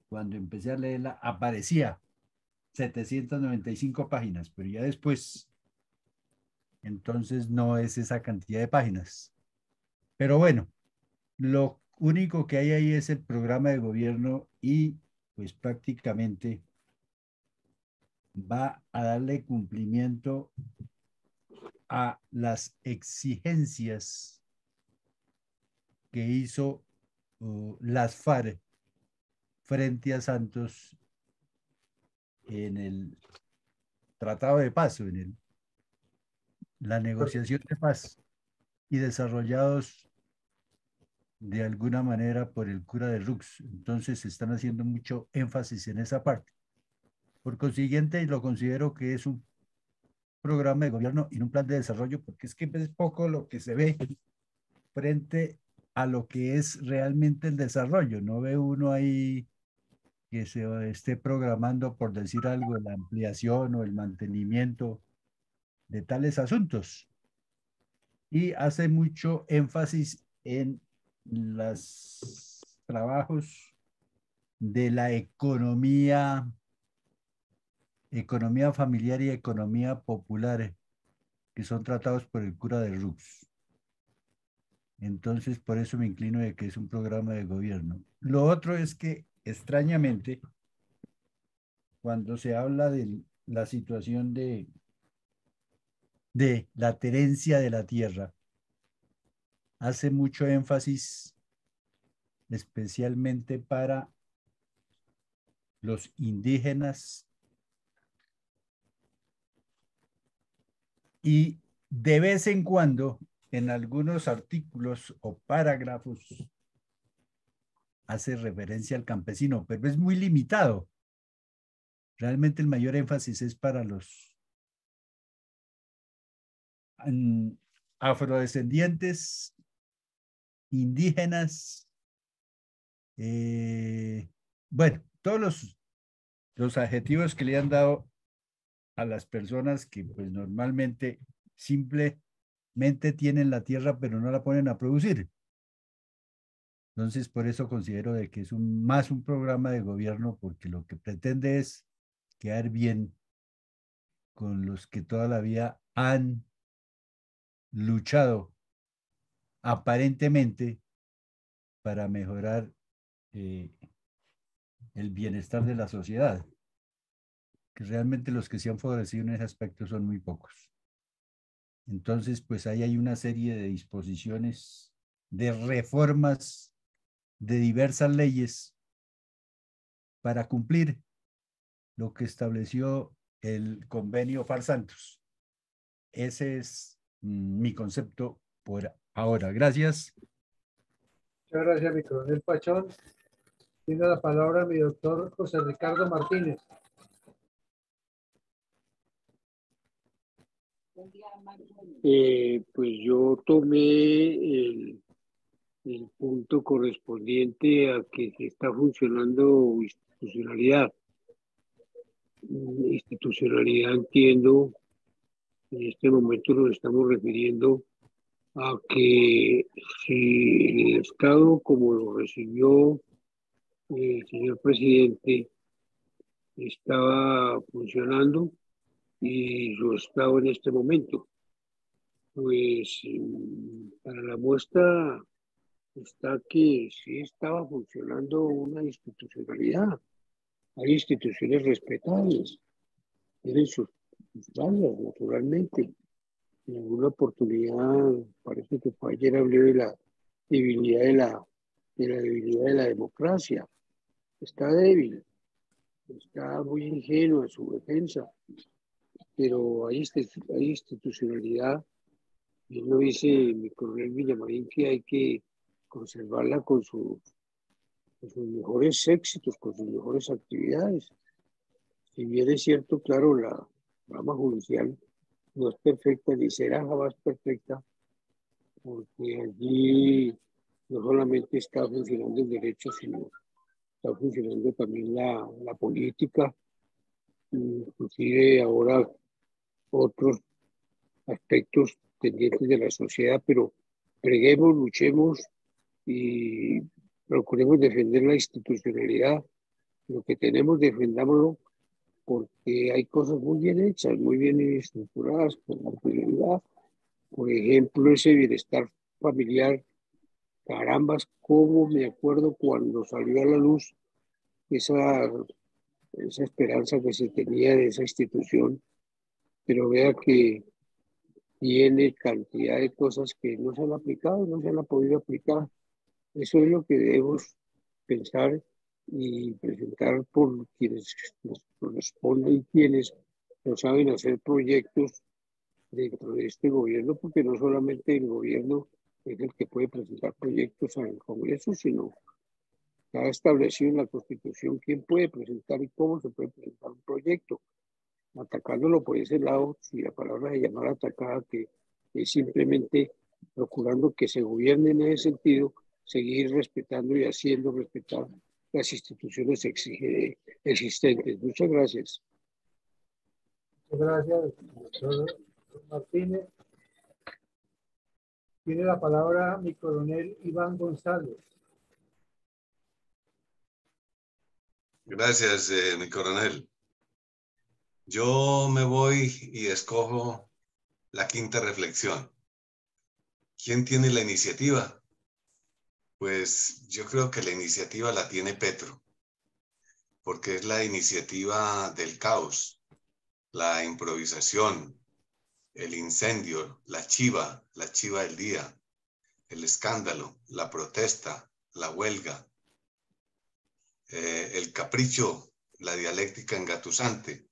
cuando empecé a leerla aparecía 795 páginas, pero ya después entonces no es esa cantidad de páginas. Pero bueno, lo único que hay ahí es el programa de gobierno y pues prácticamente va a darle cumplimiento a las exigencias que hizo uh, las FARC frente a Santos en el Tratado de Paz, en el, la negociación de paz y desarrollados de alguna manera por el cura de Rux. Entonces están haciendo mucho énfasis en esa parte. Por consiguiente, lo considero que es un programa de gobierno y un plan de desarrollo, porque es que es poco lo que se ve frente a lo que es realmente el desarrollo. No ve uno ahí que se esté programando, por decir algo, la ampliación o el mantenimiento de tales asuntos. Y hace mucho énfasis en los trabajos de la economía, economía familiar y economía popular, que son tratados por el cura de Rux. Entonces, por eso me inclino de que es un programa de gobierno. Lo otro es que extrañamente, cuando se habla de la situación de, de la tenencia de la tierra, hace mucho énfasis especialmente para los indígenas y de vez en cuando en algunos artículos o parágrafos hace referencia al campesino, pero es muy limitado. Realmente el mayor énfasis es para los mm, afrodescendientes, indígenas, eh, bueno, todos los, los adjetivos que le han dado a las personas que pues normalmente simplemente tienen la tierra pero no la ponen a producir. Entonces, por eso considero de que es más un programa de gobierno porque lo que pretende es quedar bien con los que toda la vida han luchado aparentemente para mejorar eh, el bienestar de la sociedad. Que realmente los que se han favorecido en ese aspecto son muy pocos. Entonces, pues ahí hay una serie de disposiciones, de reformas de diversas leyes para cumplir lo que estableció el convenio Far Santos. Ese es mm, mi concepto por ahora. Gracias. Muchas gracias, mi coronel Pachón. Tiene la palabra mi doctor José Ricardo Martínez. Eh, pues yo tomé el el punto correspondiente a que se está funcionando institucionalidad. Institucionalidad entiendo, en este momento nos estamos refiriendo a que si el Estado, como lo recibió el señor presidente, estaba funcionando y lo estado en este momento. Pues para la muestra está que sí estaba funcionando una institucionalidad. Hay instituciones respetables, tienen sus, fallas, naturalmente. En alguna oportunidad, parece que fue ayer hablé de la debilidad de la, de la debilidad de la democracia. Está débil, está muy ingenuo en su defensa, pero hay, hay institucionalidad. Y lo dice mi coronel Villamarín que hay que conservarla con, sus mejores éxitos, con sus mejores actividades. Si bien es cierto, claro, la rama judicial no es perfecta ni será jamás perfecta, porque allí no solamente está funcionando el derecho, sino está funcionando también la, la política, inclusive ahora otros aspectos pendientes de la sociedad, pero freguemos, luchemos y procuremos defender la institucionalidad. Lo que tenemos, defendámoslo porque hay cosas muy bien hechas, muy bien estructuradas, con la Por ejemplo, ese bienestar familiar. Carambas, cómo me acuerdo cuando salió a la luz esa, esa esperanza que se tenía de esa institución, pero vea que tiene cantidad de cosas que no se han aplicado, no se han podido aplicar. Eso es lo que debemos pensar y presentar por quienes nos corresponden y quienes no saben hacer proyectos dentro de este gobierno, porque no solamente el gobierno es el que puede presentar proyectos al Congreso, sino ha establecido en la Constitución quién puede presentar y cómo se puede presentar un proyecto. Atacándolo por ese lado, si la palabra de llamar atacada, que es simplemente procurando que se gobierne en ese sentido, seguir respetando y haciendo respetar las instituciones existentes. Muchas gracias. Muchas gracias, doctor Martínez. Tiene la palabra mi coronel Iván González. Gracias, eh, mi coronel. Yo me voy y escojo la quinta reflexión. ¿Quién tiene la iniciativa? Pues yo creo que la iniciativa la tiene Petro, porque es la iniciativa del caos, la improvisación, el incendio, la chiva, la chiva del día, el escándalo, la protesta, la huelga, eh, el capricho, la dialéctica engatusante,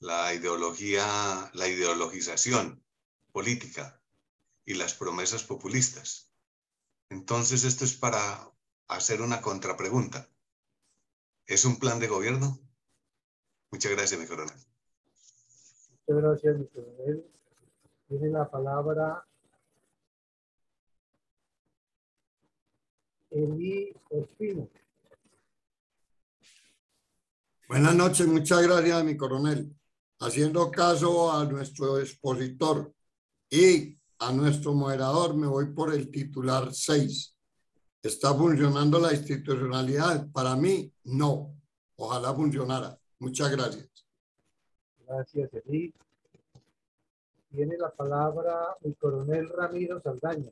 la ideología, la ideologización política y las promesas populistas. Entonces, esto es para hacer una contrapregunta. ¿Es un plan de gobierno? Muchas gracias, mi coronel. Muchas gracias, mi coronel. Tiene la palabra Eli Espino. Buenas noches, muchas gracias, mi coronel. Haciendo caso a nuestro expositor y a nuestro moderador, me voy por el titular 6. ¿Está funcionando la institucionalidad? Para mí, no. Ojalá funcionara. Muchas gracias. Gracias, Eli. Tiene la palabra el coronel Ramiro Saldaña.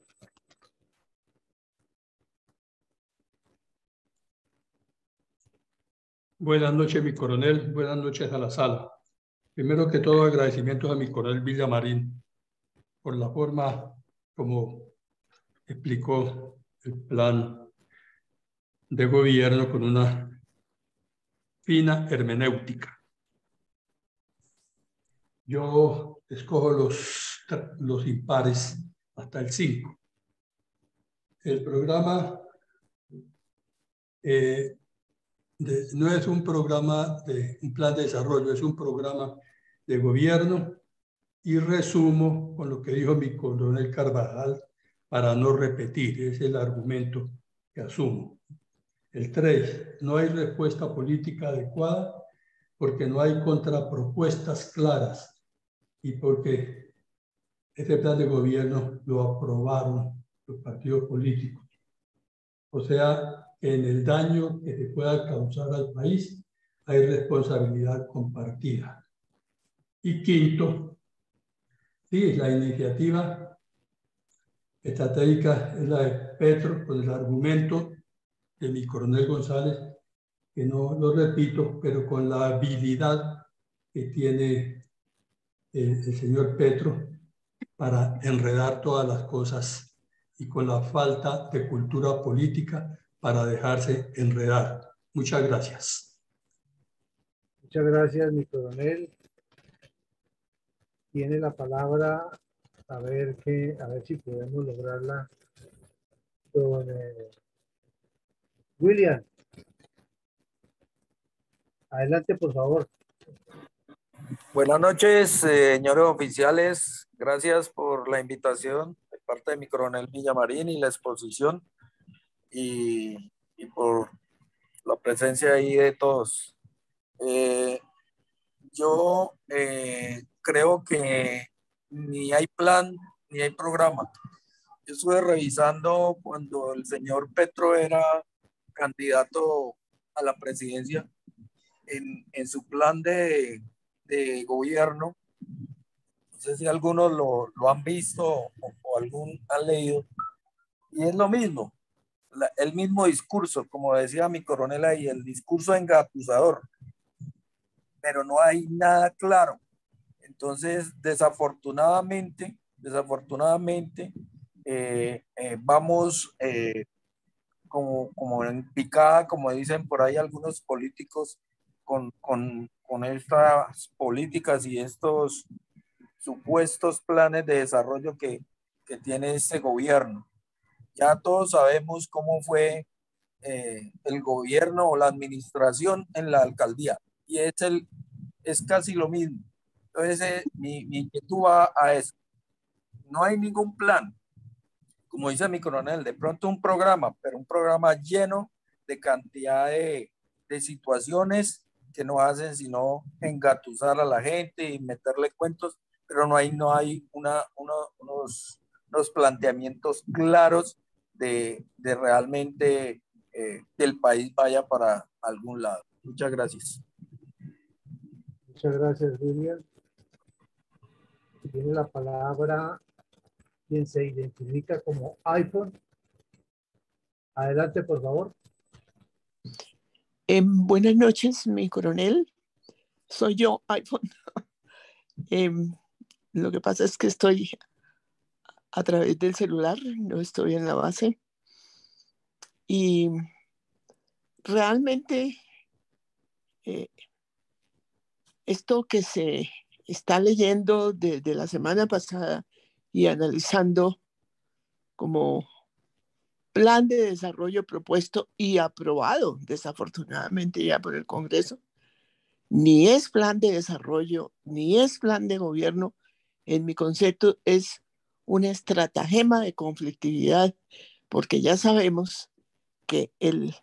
Buenas noches, mi coronel. Buenas noches a la sala. Primero que todo, agradecimientos a mi coronel Villamarín por la forma como explicó el plan de gobierno con una fina hermenéutica. Yo escojo los, los impares hasta el 5. El programa eh, no es un programa de un plan de desarrollo, es un programa de gobierno y resumo con lo que dijo mi coronel Carvajal para no repetir, es el argumento que asumo. El 3, no hay respuesta política adecuada porque no hay contrapropuestas claras y porque ese plan de gobierno lo aprobaron los partidos políticos. O sea, en el daño que se pueda causar al país hay responsabilidad compartida. Y quinto, Sí, la iniciativa estratégica es la de Petro con el argumento de mi coronel González, que no lo repito, pero con la habilidad que tiene el, el señor Petro para enredar todas las cosas y con la falta de cultura política para dejarse enredar. Muchas gracias. Muchas gracias, mi coronel tiene la palabra, a ver, que, a ver si podemos lograrla. Eh, William. Adelante, por favor. Buenas noches, señores oficiales. Gracias por la invitación de parte de mi coronel Villamarín y la exposición y, y por la presencia ahí de todos. Eh, yo eh, creo que ni hay plan ni hay programa. yo estuve revisando cuando el señor Petro era candidato a la presidencia en, en su plan de, de, gobierno. No sé si algunos lo, lo han visto o, o, algún han leído. Y es lo mismo, la, el mismo discurso, como decía mi coronel ahí, el discurso engatusador. Pero no hay nada claro. Entonces, desafortunadamente, desafortunadamente, eh, eh, vamos eh, como, como en picada, como dicen por ahí algunos políticos, con, con, con estas políticas y estos supuestos planes de desarrollo que, que tiene este gobierno. Ya todos sabemos cómo fue el gobierno o la administración en la alcaldía y es, el, es casi lo mismo. Entonces, eh, mi, mi inquietud va a eso. No hay ningún plan, como dice mi coronel, de pronto un programa, pero un programa lleno de cantidad de, de situaciones que no hacen sino engatusar a la gente y meterle cuentos, pero no hay, no hay una, una, unos, unos planteamientos claros de, de realmente eh, que el país vaya para algún lado. Muchas gracias. Muchas gracias, William. Tiene la palabra quien se identifica como iPhone. Adelante, por favor. Eh, buenas noches, mi coronel. Soy yo, iPhone. eh, lo que pasa es que estoy a través del celular, no estoy en la base. Y realmente eh, esto que se está leyendo desde la semana pasada y analizando como plan de desarrollo propuesto y aprobado desafortunadamente ya por el Congreso, ni es plan de desarrollo, ni es plan de gobierno, en mi concepto es una estratagema de conflictividad, porque ya sabemos que el,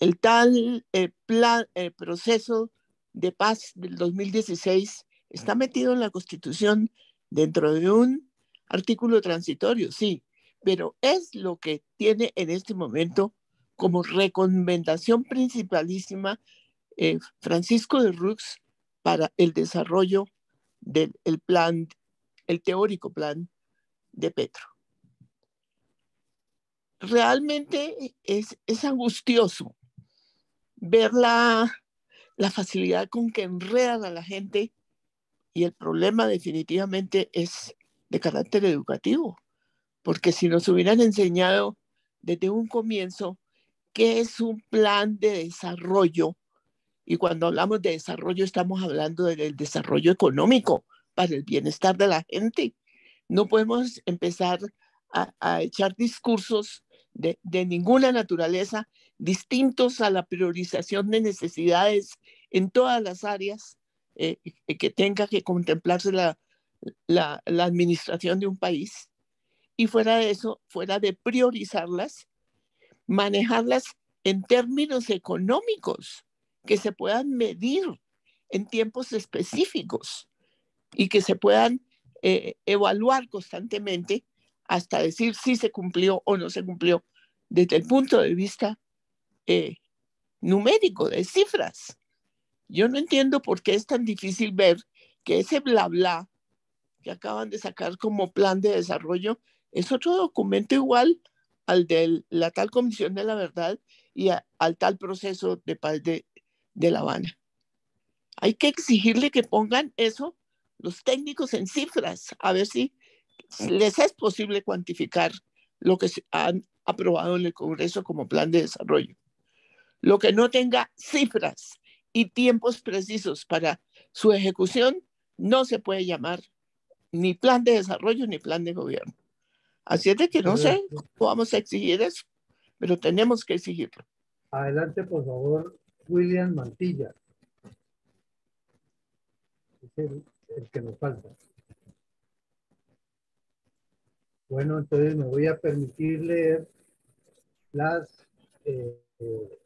el tal eh, plan, el proceso de paz del 2016 está metido en la Constitución dentro de un artículo transitorio, sí, pero es lo que tiene en este momento como recomendación principalísima eh, Francisco de Rux para el desarrollo del el plan, el teórico plan de Petro. Realmente es, es angustioso ver la, la facilidad con que enredan a la gente y el problema definitivamente es de carácter educativo porque si nos hubieran enseñado desde un comienzo qué es un plan de desarrollo, y cuando hablamos de desarrollo estamos hablando del desarrollo económico para el bienestar de la gente. No podemos empezar a, a echar discursos de, de, ninguna naturaleza distintos a la priorización de necesidades en todas las áreas eh, que tenga que contemplarse la, la, la administración de un país. Y fuera de eso, fuera de priorizarlas, manejarlas en términos económicos que se puedan medir en tiempos específicos y que se puedan eh, evaluar constantemente hasta decir si se cumplió o no se cumplió desde el punto de vista eh, numérico, de cifras. Yo no entiendo por qué es tan difícil ver que ese bla bla que acaban de sacar como plan de desarrollo es otro documento igual al de la tal Comisión de la Verdad y al tal proceso de paz de, de La Habana. Hay que exigirle que pongan eso los técnicos en cifras, a ver si les es posible cuantificar lo que se han aprobado en el Congreso como plan de desarrollo. Lo que no tenga cifras y tiempos precisos para su ejecución no se puede llamar ni plan de desarrollo ni plan de gobierno. Así es de que no sé cómo vamos a exigir eso, pero tenemos que exigirlo. Adelante, por favor, William Mantilla. Es el, el que nos falta. Bueno, entonces me voy a permitir leer las eh, eh,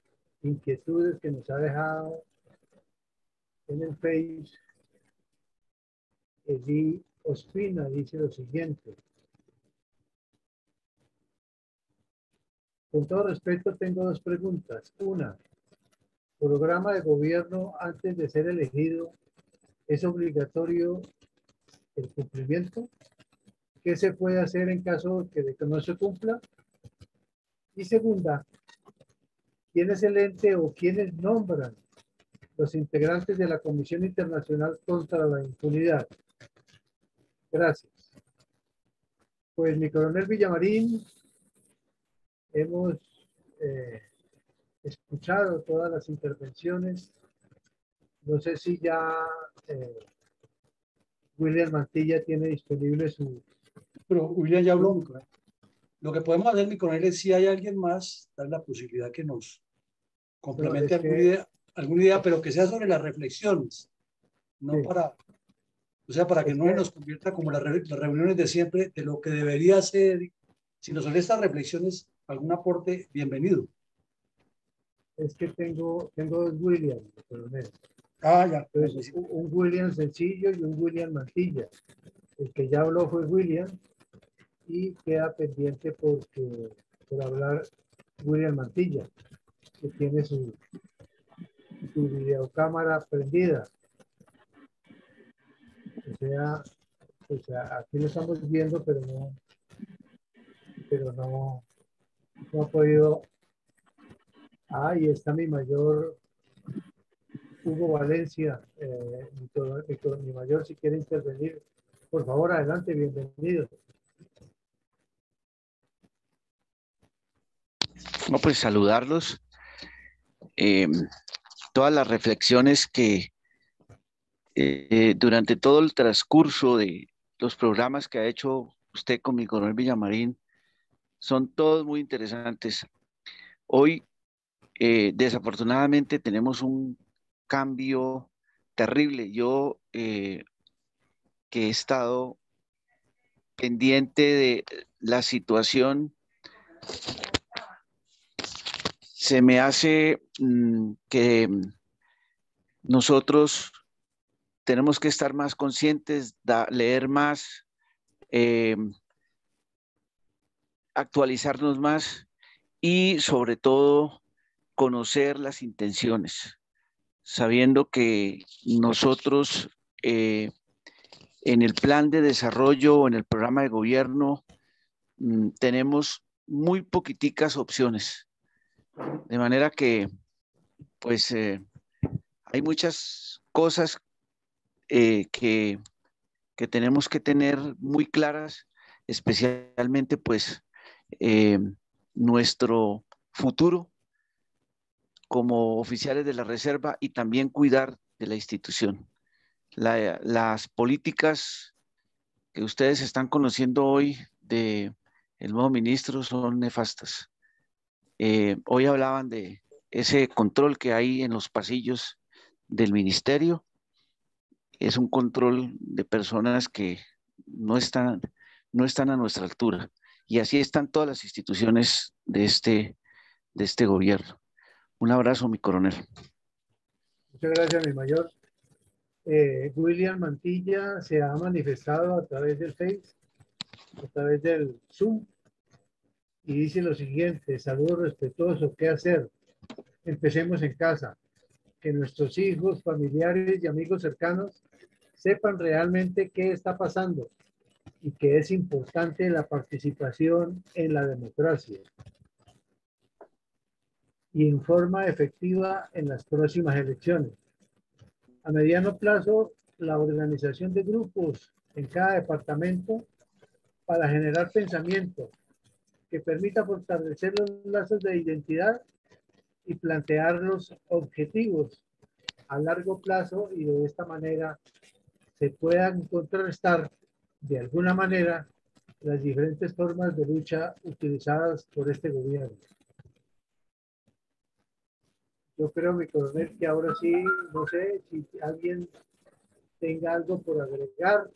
inquietudes que nos ha dejado en el Face. Eli Ospina dice lo siguiente. Con todo respeto, tengo dos preguntas. Una, programa de gobierno antes de ser elegido, ¿es obligatorio el cumplimiento? ¿Qué se puede hacer en caso de que no se cumpla? Y segunda, ¿quién es el ente o quiénes nombran los integrantes de la Comisión Internacional contra la Impunidad? Gracias. Pues mi coronel Villamarín, hemos eh, escuchado todas las intervenciones. No sé si ya eh, William Mantilla tiene disponible su... Pero William ya habló. Lo que podemos hacer, mi coronel, es si hay alguien más, dar la posibilidad que nos complemente alguna, idea, alguna idea, pero que sea sobre las reflexiones, no para, o sea, para que no nos convierta como las, las, reuniones de siempre, de lo que debería ser, si nos son estas reflexiones, algún aporte, bienvenido. Es que tengo, tengo dos William, coronel. Ah, ya. Entonces, un William sencillo y un William Mantilla. El que ya habló fue William y queda pendiente porque, por hablar William Mantilla, que tiene su, videocámara prendida. O sea, o sea, aquí lo estamos viendo, pero no, pero no, no ha podido. Ah, y está mi mayor Hugo Valencia, eh, mi mayor, si quiere intervenir, por favor, adelante, bienvenido. No, pues saludarlos. Eh, todas las reflexiones que eh, durante todo el transcurso de los programas que ha hecho usted con mi coronel Villamarín son todos muy interesantes. Hoy, eh, desafortunadamente, tenemos un cambio terrible. Yo que he estado pendiente de la situación se me hace mm, que nosotros tenemos que estar más conscientes, leer más, eh, actualizarnos más y sobre todo conocer las intenciones, sabiendo que nosotros eh, en el plan de desarrollo o en el programa de gobierno mm, tenemos muy poquiticas opciones. De manera que, pues, eh, hay muchas cosas eh, que, que, tenemos que tener muy claras, especialmente, pues, eh, nuestro futuro como oficiales de la Reserva y también cuidar de la institución. las políticas que ustedes están conociendo hoy de el nuevo ministro son nefastas. Eh, hoy hablaban de ese control que hay en los pasillos del ministerio. Es un control de personas que no están, no están a nuestra altura. Y así están todas las instituciones de este, de este gobierno. Un abrazo, mi coronel. Muchas gracias, mi mayor. Eh, William Mantilla se ha manifestado a través del Face, a través del Zoom, y dice lo siguiente, saludo respetuoso, ¿qué hacer? Empecemos en casa, que nuestros hijos, familiares y amigos cercanos sepan realmente qué está pasando y que es importante la participación en la democracia y en forma efectiva en las próximas elecciones. A mediano plazo, la organización de grupos en cada departamento para generar pensamiento, que permita fortalecer los lazos de identidad y plantear los objetivos a largo plazo y de esta manera se puedan contrarrestar de alguna manera las diferentes formas de lucha utilizadas por este gobierno. Yo creo, mi coronel, que ahora sí, no sé si alguien tenga algo por agregar.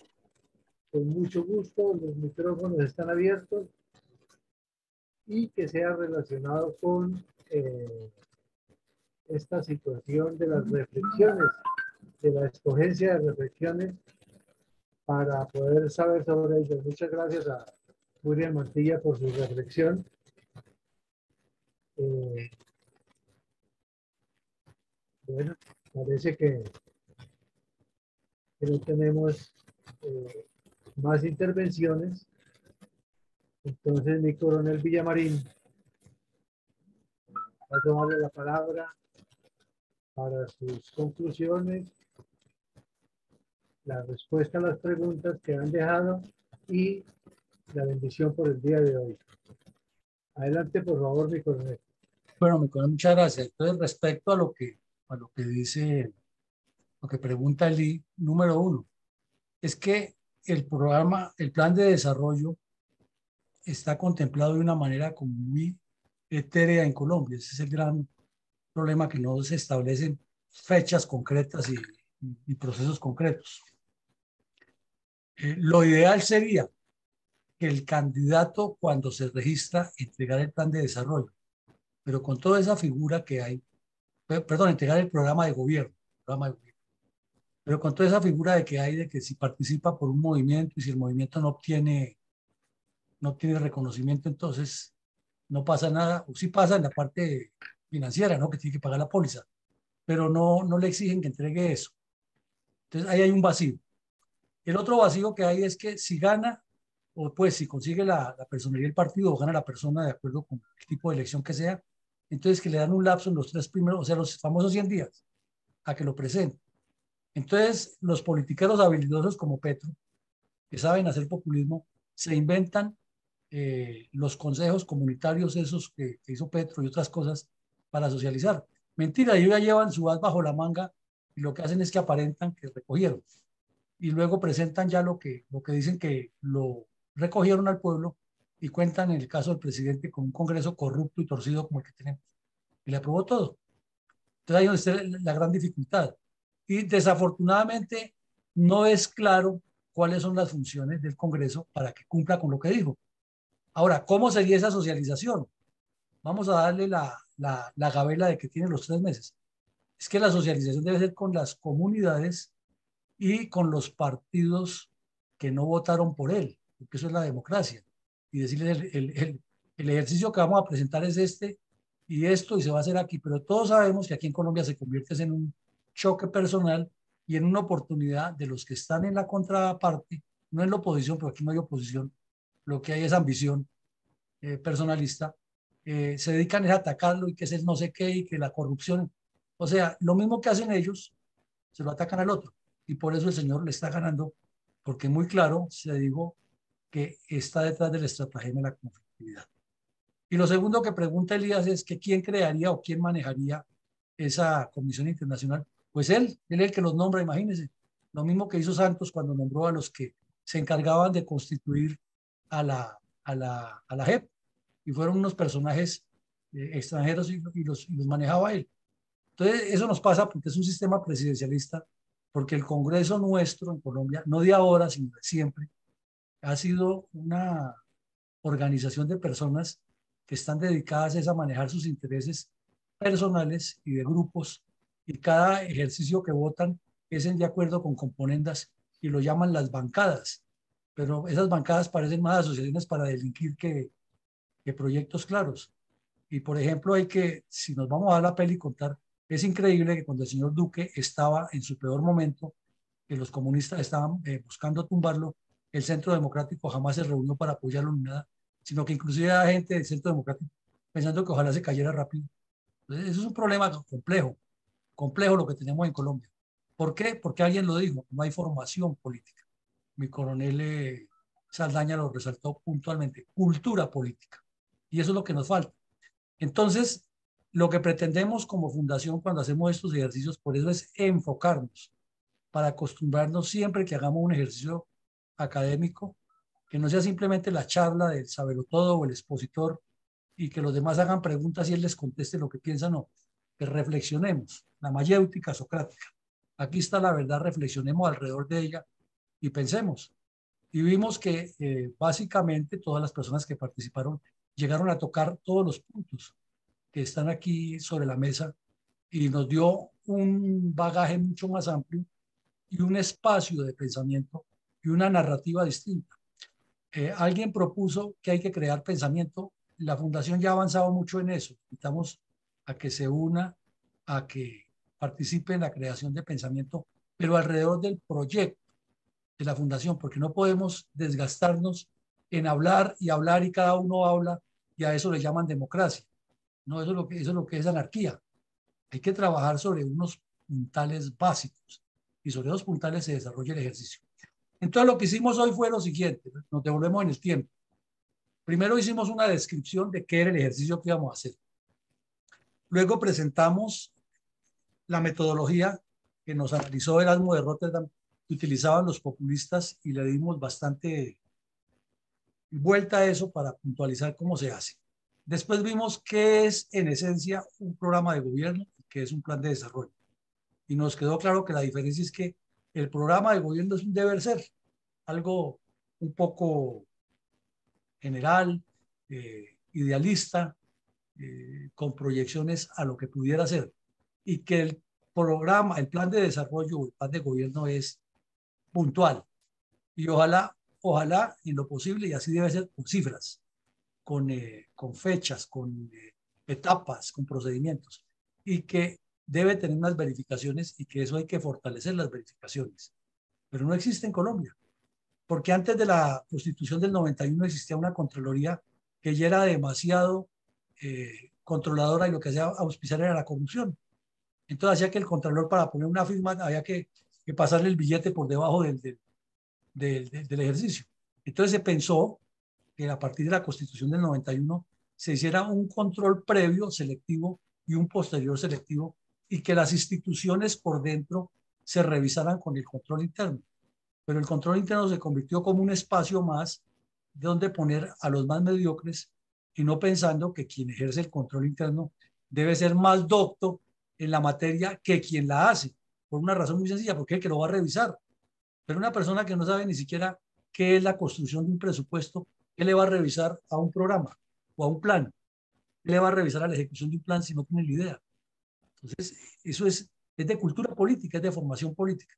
Con mucho gusto, los micrófonos están abiertos y que sea relacionado con eh, esta situación de las reflexiones, de la escogencia de reflexiones para poder saber sobre ello. Muchas gracias a William Mantilla por su reflexión. Eh, bueno, parece que, que no tenemos eh, más intervenciones. Entonces, mi coronel Villamarín va a tomarle la palabra para sus conclusiones, la respuesta a las preguntas que han dejado y la bendición por el día de hoy. Adelante, por favor, mi coronel. Bueno, mi coronel, muchas gracias. Entonces, respecto a lo que, a lo que dice, lo que pregunta el número uno, es que el programa, el plan de desarrollo está contemplado de una manera como muy etérea en Colombia. Ese es el gran problema que no se establecen fechas concretas y, y procesos concretos. Eh, lo ideal sería que el candidato cuando se registra entregar el plan de desarrollo, pero con toda esa figura que hay, perdón, entregar el programa de gobierno, programa de gobierno, pero con toda esa figura de que hay de que si participa por un movimiento y si el movimiento no obtiene, no tiene reconocimiento, entonces no pasa nada, o sí pasa en la parte financiera, ¿no? Que tiene que pagar la póliza, pero no, no le exigen que entregue eso. Entonces ahí hay un vacío. El otro vacío que hay es que si gana, o pues si consigue la, la personería del partido o gana la persona de acuerdo con el tipo de elección que sea, entonces que le dan un lapso en los tres primeros, o sea, los famosos 100 días, a que lo presente. Entonces, los politiqueros habilidosos como Petro, que saben hacer populismo, se inventan eh, los consejos comunitarios esos que, hizo Petro y otras cosas para socializar. Mentira, ellos ya llevan su as bajo la manga y lo que hacen es que aparentan que recogieron. Y luego presentan ya lo que, lo que dicen que lo recogieron al pueblo y cuentan en el caso del presidente con un Congreso corrupto y torcido como el que tenemos. Y le aprobó todo. Entonces ahí donde está la gran dificultad. Y desafortunadamente no es claro cuáles son las funciones del Congreso para que cumpla con lo que dijo. Ahora, ¿cómo sería esa socialización? Vamos a darle la, la, la gabela de que tiene los tres meses. Es que la socialización debe ser con las comunidades y con los partidos que no votaron por él, porque eso es la democracia. Y decirles, el, el, el, ejercicio que vamos a presentar es este y esto, y se va a hacer aquí. Pero todos sabemos que aquí en Colombia se convierte en un choque personal y en una oportunidad de los que están en la contraparte, no en la oposición, porque aquí no hay oposición, lo que hay es ambición eh, personalista, eh, se dedican a atacarlo y que es el no sé qué y que la corrupción. O sea, lo mismo que hacen ellos, se lo atacan al otro. Y por eso el Señor le está ganando, porque muy claro se dijo que está detrás del estratagema de la conflictividad. Y lo segundo que pregunta Elías es que quién crearía o quién manejaría esa comisión internacional. Pues él, él es el que los nombra, imagínense. Lo mismo que hizo Santos cuando nombró a los que se encargaban de constituir a la, a la, a la JEP y fueron unos personajes eh, extranjeros y, los, los manejaba él. Entonces, eso nos pasa porque es un sistema presidencialista, porque el Congreso nuestro en Colombia, no de ahora, sino de siempre, ha sido una organización de personas que están dedicadas a manejar sus intereses personales y de grupos, y cada ejercicio que votan es en de acuerdo con componendas y lo llaman las bancadas pero esas bancadas parecen más asociaciones para delinquir que, proyectos claros. Y por ejemplo, hay que, si nos vamos a la peli y contar, es increíble que cuando el señor Duque estaba en su peor momento, que los comunistas estaban eh, buscando tumbarlo, el Centro Democrático jamás se reunió para apoyarlo ni nada, sino que inclusive hay gente del Centro Democrático pensando que ojalá se cayera rápido. Entonces, eso es un problema complejo, complejo lo que tenemos en Colombia. ¿Por qué? Porque alguien lo dijo, no hay formación política mi coronel eh, Saldaña lo resaltó puntualmente, cultura política. Y eso es lo que nos falta. Entonces, lo que pretendemos como fundación cuando hacemos estos ejercicios, por eso es enfocarnos, para acostumbrarnos siempre que hagamos un ejercicio académico, que no sea simplemente la charla del todo o el expositor y que los demás hagan preguntas y él les conteste lo que piensan, no, que reflexionemos, la mayéutica socrática. Aquí está la verdad, reflexionemos alrededor de ella y pensemos. Y vimos que eh, básicamente todas las personas que participaron llegaron a tocar todos los puntos que están aquí sobre la mesa y nos dio un bagaje mucho más amplio y un espacio de pensamiento y una narrativa distinta. Eh, alguien propuso que hay que crear pensamiento la fundación ya ha avanzado mucho en eso. Invitamos a que se una, a que participe en la creación de pensamiento, pero alrededor del proyecto de la fundación, porque no podemos desgastarnos en hablar y hablar y cada uno habla y a eso le llaman democracia. No, eso es lo que, eso es, lo que es anarquía. Hay que trabajar sobre unos puntales básicos y sobre esos puntales se desarrolla el ejercicio. Entonces lo que hicimos hoy fue lo siguiente, nos devolvemos en el tiempo. Primero hicimos una descripción de qué era el ejercicio que íbamos a hacer. Luego presentamos la metodología que nos analizó Erasmo de Rotterdam que utilizaban los populistas y le dimos bastante vuelta a eso para puntualizar cómo se hace. Después vimos qué es en esencia un programa de gobierno y qué es un plan de desarrollo. Y nos quedó claro que la diferencia es que el programa de gobierno es un deber ser, algo un poco general, eh, idealista, eh, con proyecciones a lo que pudiera ser. Y que el programa, el plan de desarrollo, el plan de gobierno es puntual. Y ojalá, ojalá, en lo posible, y así debe ser, con cifras, con, eh, con fechas, con eh, etapas, con procedimientos. Y que debe tener unas verificaciones y que eso hay que fortalecer las verificaciones. Pero no existe en Colombia. Porque antes de la constitución del 91 existía una Contraloría que ya era demasiado eh, controladora y lo que hacía auspiciar era la corrupción. Entonces hacía que el contralor para poner una firma había que, pasarle el billete por debajo del, del, ejercicio. Entonces se pensó que a partir de la constitución del 91 se hiciera un control previo selectivo y un posterior selectivo y que las instituciones por dentro se revisaran con el control interno. Pero el control interno se convirtió como un espacio más de donde poner a los más mediocres y no pensando que quien ejerce el control interno debe ser más docto en la materia que quien la hace, por una razón muy sencilla, porque es el que lo va a revisar. Pero una persona que no sabe ni siquiera qué es la construcción de un presupuesto, ¿qué le va a revisar a un programa o a un plan? ¿Qué le va a revisar a la ejecución de un plan si no tiene la idea? Entonces, eso es, es de cultura política, es de formación política.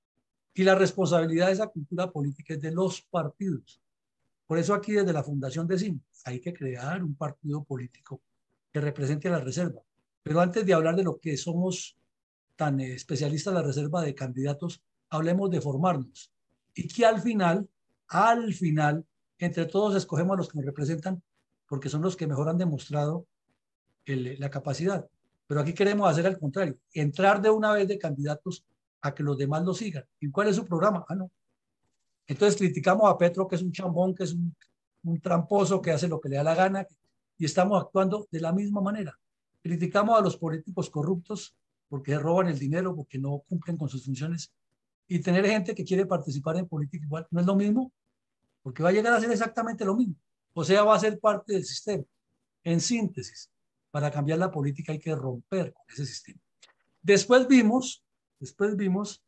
Y la responsabilidad de esa cultura política es de los partidos. Por eso aquí desde la Fundación decimos, hay que crear un partido político que represente a la reserva. Pero antes de hablar de lo que somos tan especialistas en la reserva de candidatos, hablemos de formarnos. Y que al final, al final, entre todos escogemos a los que nos representan porque son los que mejor han demostrado la capacidad. Pero aquí queremos hacer al contrario, entrar de una vez de candidatos a que los demás lo sigan. ¿Y cuál es su programa? Ah, no, entonces criticamos a Petro, que es un chambón, que es un, tramposo, que hace lo que le da la gana, y estamos actuando de la misma manera. Criticamos a los políticos corruptos porque roban el dinero, porque no cumplen con sus funciones. Y tener gente que quiere participar en política igual no es lo mismo, porque va a llegar a ser exactamente lo mismo. O sea, va a ser parte del sistema. En síntesis, para cambiar la política hay que romper con ese sistema. Después vimos, después vimos,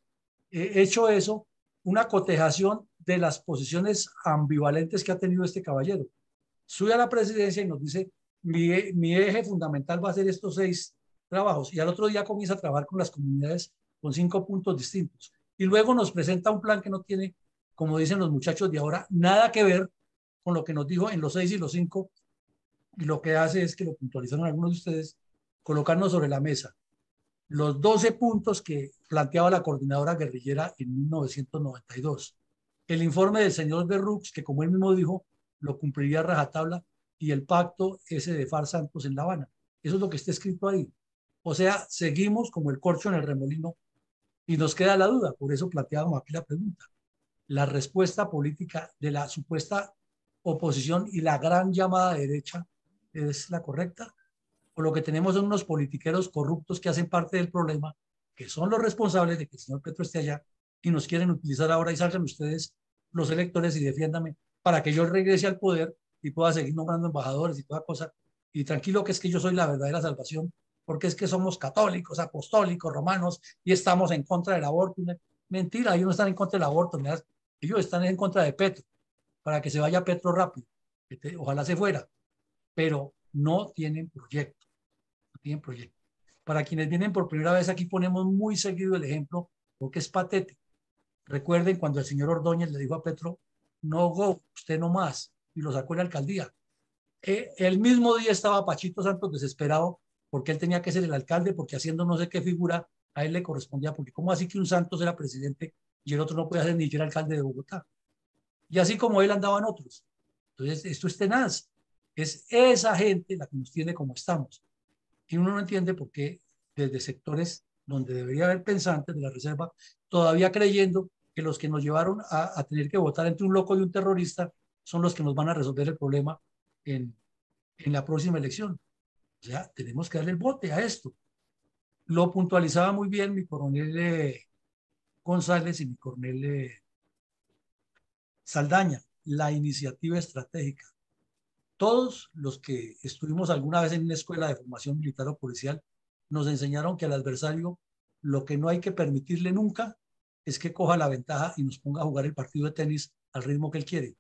eh, hecho eso, una cotejación de las posiciones ambivalentes que ha tenido este caballero. Sube a la presidencia y nos dice, mi, mi eje fundamental va a ser estos seis trabajos. Y al otro día comienza a trabajar con las comunidades con cinco puntos distintos. Y luego nos presenta un plan que no tiene, como dicen los muchachos de ahora, nada que ver con lo que nos dijo en los seis y los cinco. Y lo que hace es que lo puntualizaron algunos de ustedes, colocarnos sobre la mesa los 12 puntos que planteaba la coordinadora guerrillera en 1992 el informe del señor Berrux, que como él mismo dijo, lo cumpliría rajatabla, y el pacto ese de Far Santos en La Habana. Eso es lo que está escrito ahí. O sea, seguimos como el corcho en el remolino y nos queda la duda, por eso planteamos aquí la pregunta. La respuesta política de la supuesta oposición y la gran llamada derecha es la correcta? ¿O lo que tenemos son unos politiqueros corruptos que hacen parte del problema, que son los responsables de que el señor Petro esté allá y nos quieren utilizar ahora y salgan ustedes los electores y defiéndame para que yo regrese al poder y pueda seguir nombrando embajadores y toda cosa. Y tranquilo que es que yo soy la verdadera salvación, porque es que somos católicos, apostólicos, romanos y estamos en contra del aborto. Mentira, ellos no están en contra del aborto, ellos están en contra de Petro, para que se vaya Petro rápido. Ojalá se fuera, pero no tienen proyecto. No tienen proyecto. Para quienes vienen por primera vez aquí ponemos muy seguido el ejemplo, porque es patético. Recuerden cuando el señor Ordóñez le dijo a Petro, no go, usted no más, y lo sacó en la alcaldía. Eh, el mismo día estaba Pachito Santos desesperado porque él tenía que ser el alcalde, porque haciendo no sé qué figura a él le correspondía, porque ¿cómo así que un Santos era presidente y el otro no puede ser ni siquiera alcalde de Bogotá? Y así como él andaban otros. Entonces, esto es tenaz. Es esa gente la que nos tiene como estamos. Y uno no entiende por qué desde sectores donde debería haber pensantes de la reserva, todavía creyendo que los que nos llevaron a, a tener que votar entre un loco y un terrorista son los que nos van a resolver el problema en, en la próxima elección. Sea, tenemos que darle el bote a esto. Lo puntualizaba muy bien mi coronel eh, González y mi coronel eh, Saldaña, la iniciativa estratégica. Todos los que estuvimos alguna vez en una escuela de formación militar o policial nos enseñaron que al adversario lo que no hay que permitirle nunca es que coja la ventaja y nos ponga a jugar el partido de tenis al ritmo que él quiere.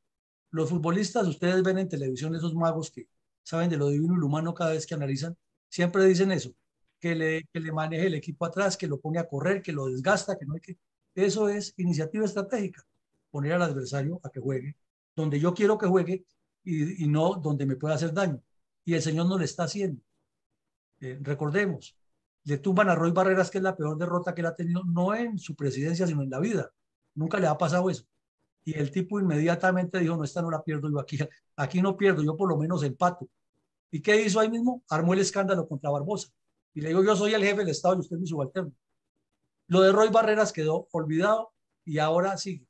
Los futbolistas, ustedes ven en televisión esos magos que saben de lo divino y lo humano cada vez que analizan, siempre dicen eso, que le, que le maneje el equipo atrás, que lo pone a correr, que lo desgasta, que no hay que... Eso es iniciativa estratégica, poner al adversario a que juegue donde yo quiero que juegue y, y no donde me pueda hacer daño. Y el Señor no le está haciendo. Eh, recordemos, le tumban a Roy Barreras, que es la peor derrota que él ha tenido, no en su presidencia, sino en la vida. Nunca le ha pasado eso. Y el tipo inmediatamente dijo, no, esta no la pierdo yo aquí, aquí no pierdo, yo por lo menos empato. ¿Y qué hizo ahí mismo? Armó el escándalo contra Barbosa. Y le digo, yo soy el jefe del Estado y usted es mi subalterno. Lo de Roy Barreras quedó olvidado y ahora sigue.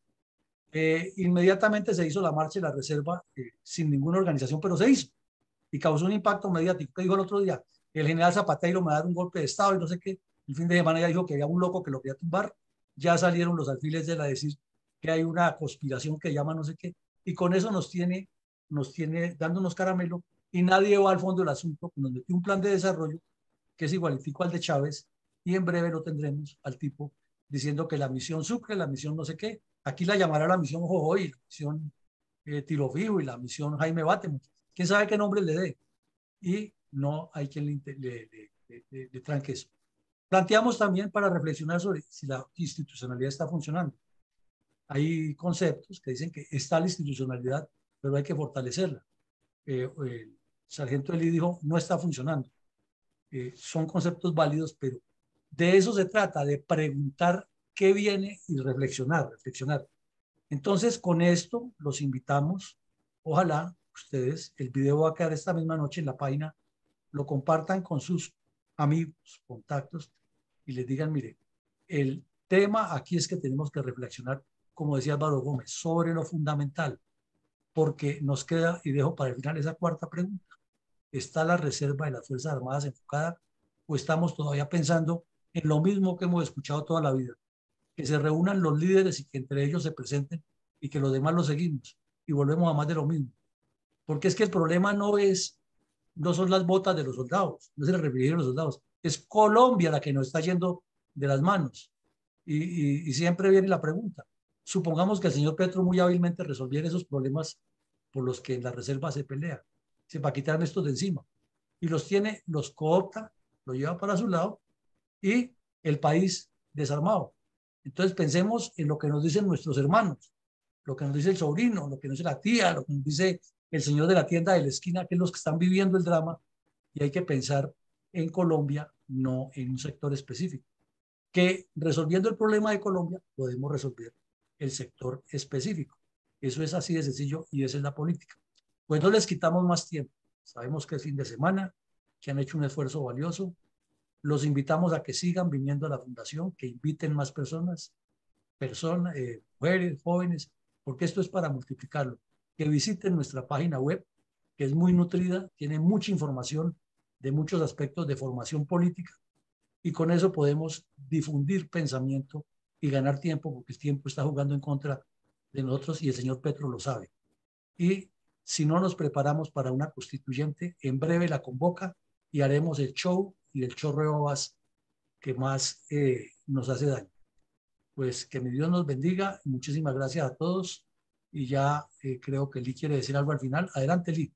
Eh, inmediatamente se hizo la marcha de la reserva eh, sin ninguna organización, pero se hizo y causó un impacto mediático. ¿Qué dijo el otro día? El general Zapatero me va a dar un golpe de Estado y no sé qué. El fin de semana ya dijo que había un loco que lo quería tumbar. Ya salieron los alfiles de la decir que hay una conspiración que llama no sé qué. Y con eso nos tiene, nos tiene dándonos caramelo y nadie va al fondo del asunto, nos metió un plan de desarrollo que es igualitico al de Chávez y en breve lo tendremos al tipo diciendo que la misión Sucre, la misión no sé qué, aquí la llamará la misión Jojoy, la misión eh, Tiro Fijo y la misión Jaime Bátemo, quién sabe qué nombre le dé, y no hay quien le, le, le, le tranque eso. Planteamos también para reflexionar sobre si la institucionalidad está funcionando. Hay conceptos que dicen que está la institucionalidad, pero hay que fortalecerla. Eh, el sargento Eli dijo, no está funcionando. Eh, son conceptos válidos, pero de eso se trata, de preguntar qué viene y reflexionar, reflexionar. Entonces, con esto los invitamos, ojalá ustedes, el video va a quedar esta misma noche en la página, lo compartan con sus amigos, contactos y les digan, mire, el tema aquí es que tenemos que reflexionar, como decía Álvaro Gómez, sobre lo fundamental, porque nos queda, y dejo para el final esa cuarta pregunta, ¿está la reserva de las Fuerzas Armadas enfocada o estamos todavía pensando en lo mismo que hemos escuchado toda la vida? Que se reúnan los líderes y que entre ellos se presenten y que los demás los seguimos y volvemos a más de lo mismo. Porque es que el problema no es, no son las botas de los soldados, no es el refrigerio de los soldados, es Colombia la que nos está yendo de las manos. Y, y, y siempre viene la pregunta, supongamos que el señor Petro muy hábilmente resolviera esos problemas por los que la reserva se pelea, se va a quitar estos de encima. Y los tiene, los coopta, lo lleva para su lado y el país desarmado. Entonces pensemos en lo que nos dicen nuestros hermanos, lo que nos dice el sobrino, lo que nos dice la tía, lo que nos dice el señor de la tienda de la esquina, que es los que están viviendo el drama, y hay que pensar en Colombia, no en un sector específico. Que resolviendo el problema de Colombia podemos resolver el sector específico. Eso es así de sencillo y esa es la política. Pues no les quitamos más tiempo. Sabemos que es fin de semana, que han hecho un esfuerzo valioso. Los invitamos a que sigan viniendo a la fundación, que inviten más personas, personas, eh, mujeres, jóvenes, porque esto es para multiplicarlo. Que visiten nuestra página web, que es muy nutrida, tiene mucha información de muchos aspectos de formación política y con eso podemos difundir pensamiento y ganar tiempo, porque el tiempo está jugando en contra de nosotros y el señor Petro lo sabe. Y si no nos preparamos para una constituyente, en breve la convoca y haremos el show y el chorreo más que más eh, nos hace daño. Pues que mi Dios nos bendiga. Muchísimas gracias a todos. Y ya eh, creo que Lee quiere decir algo al final. Adelante, Lee.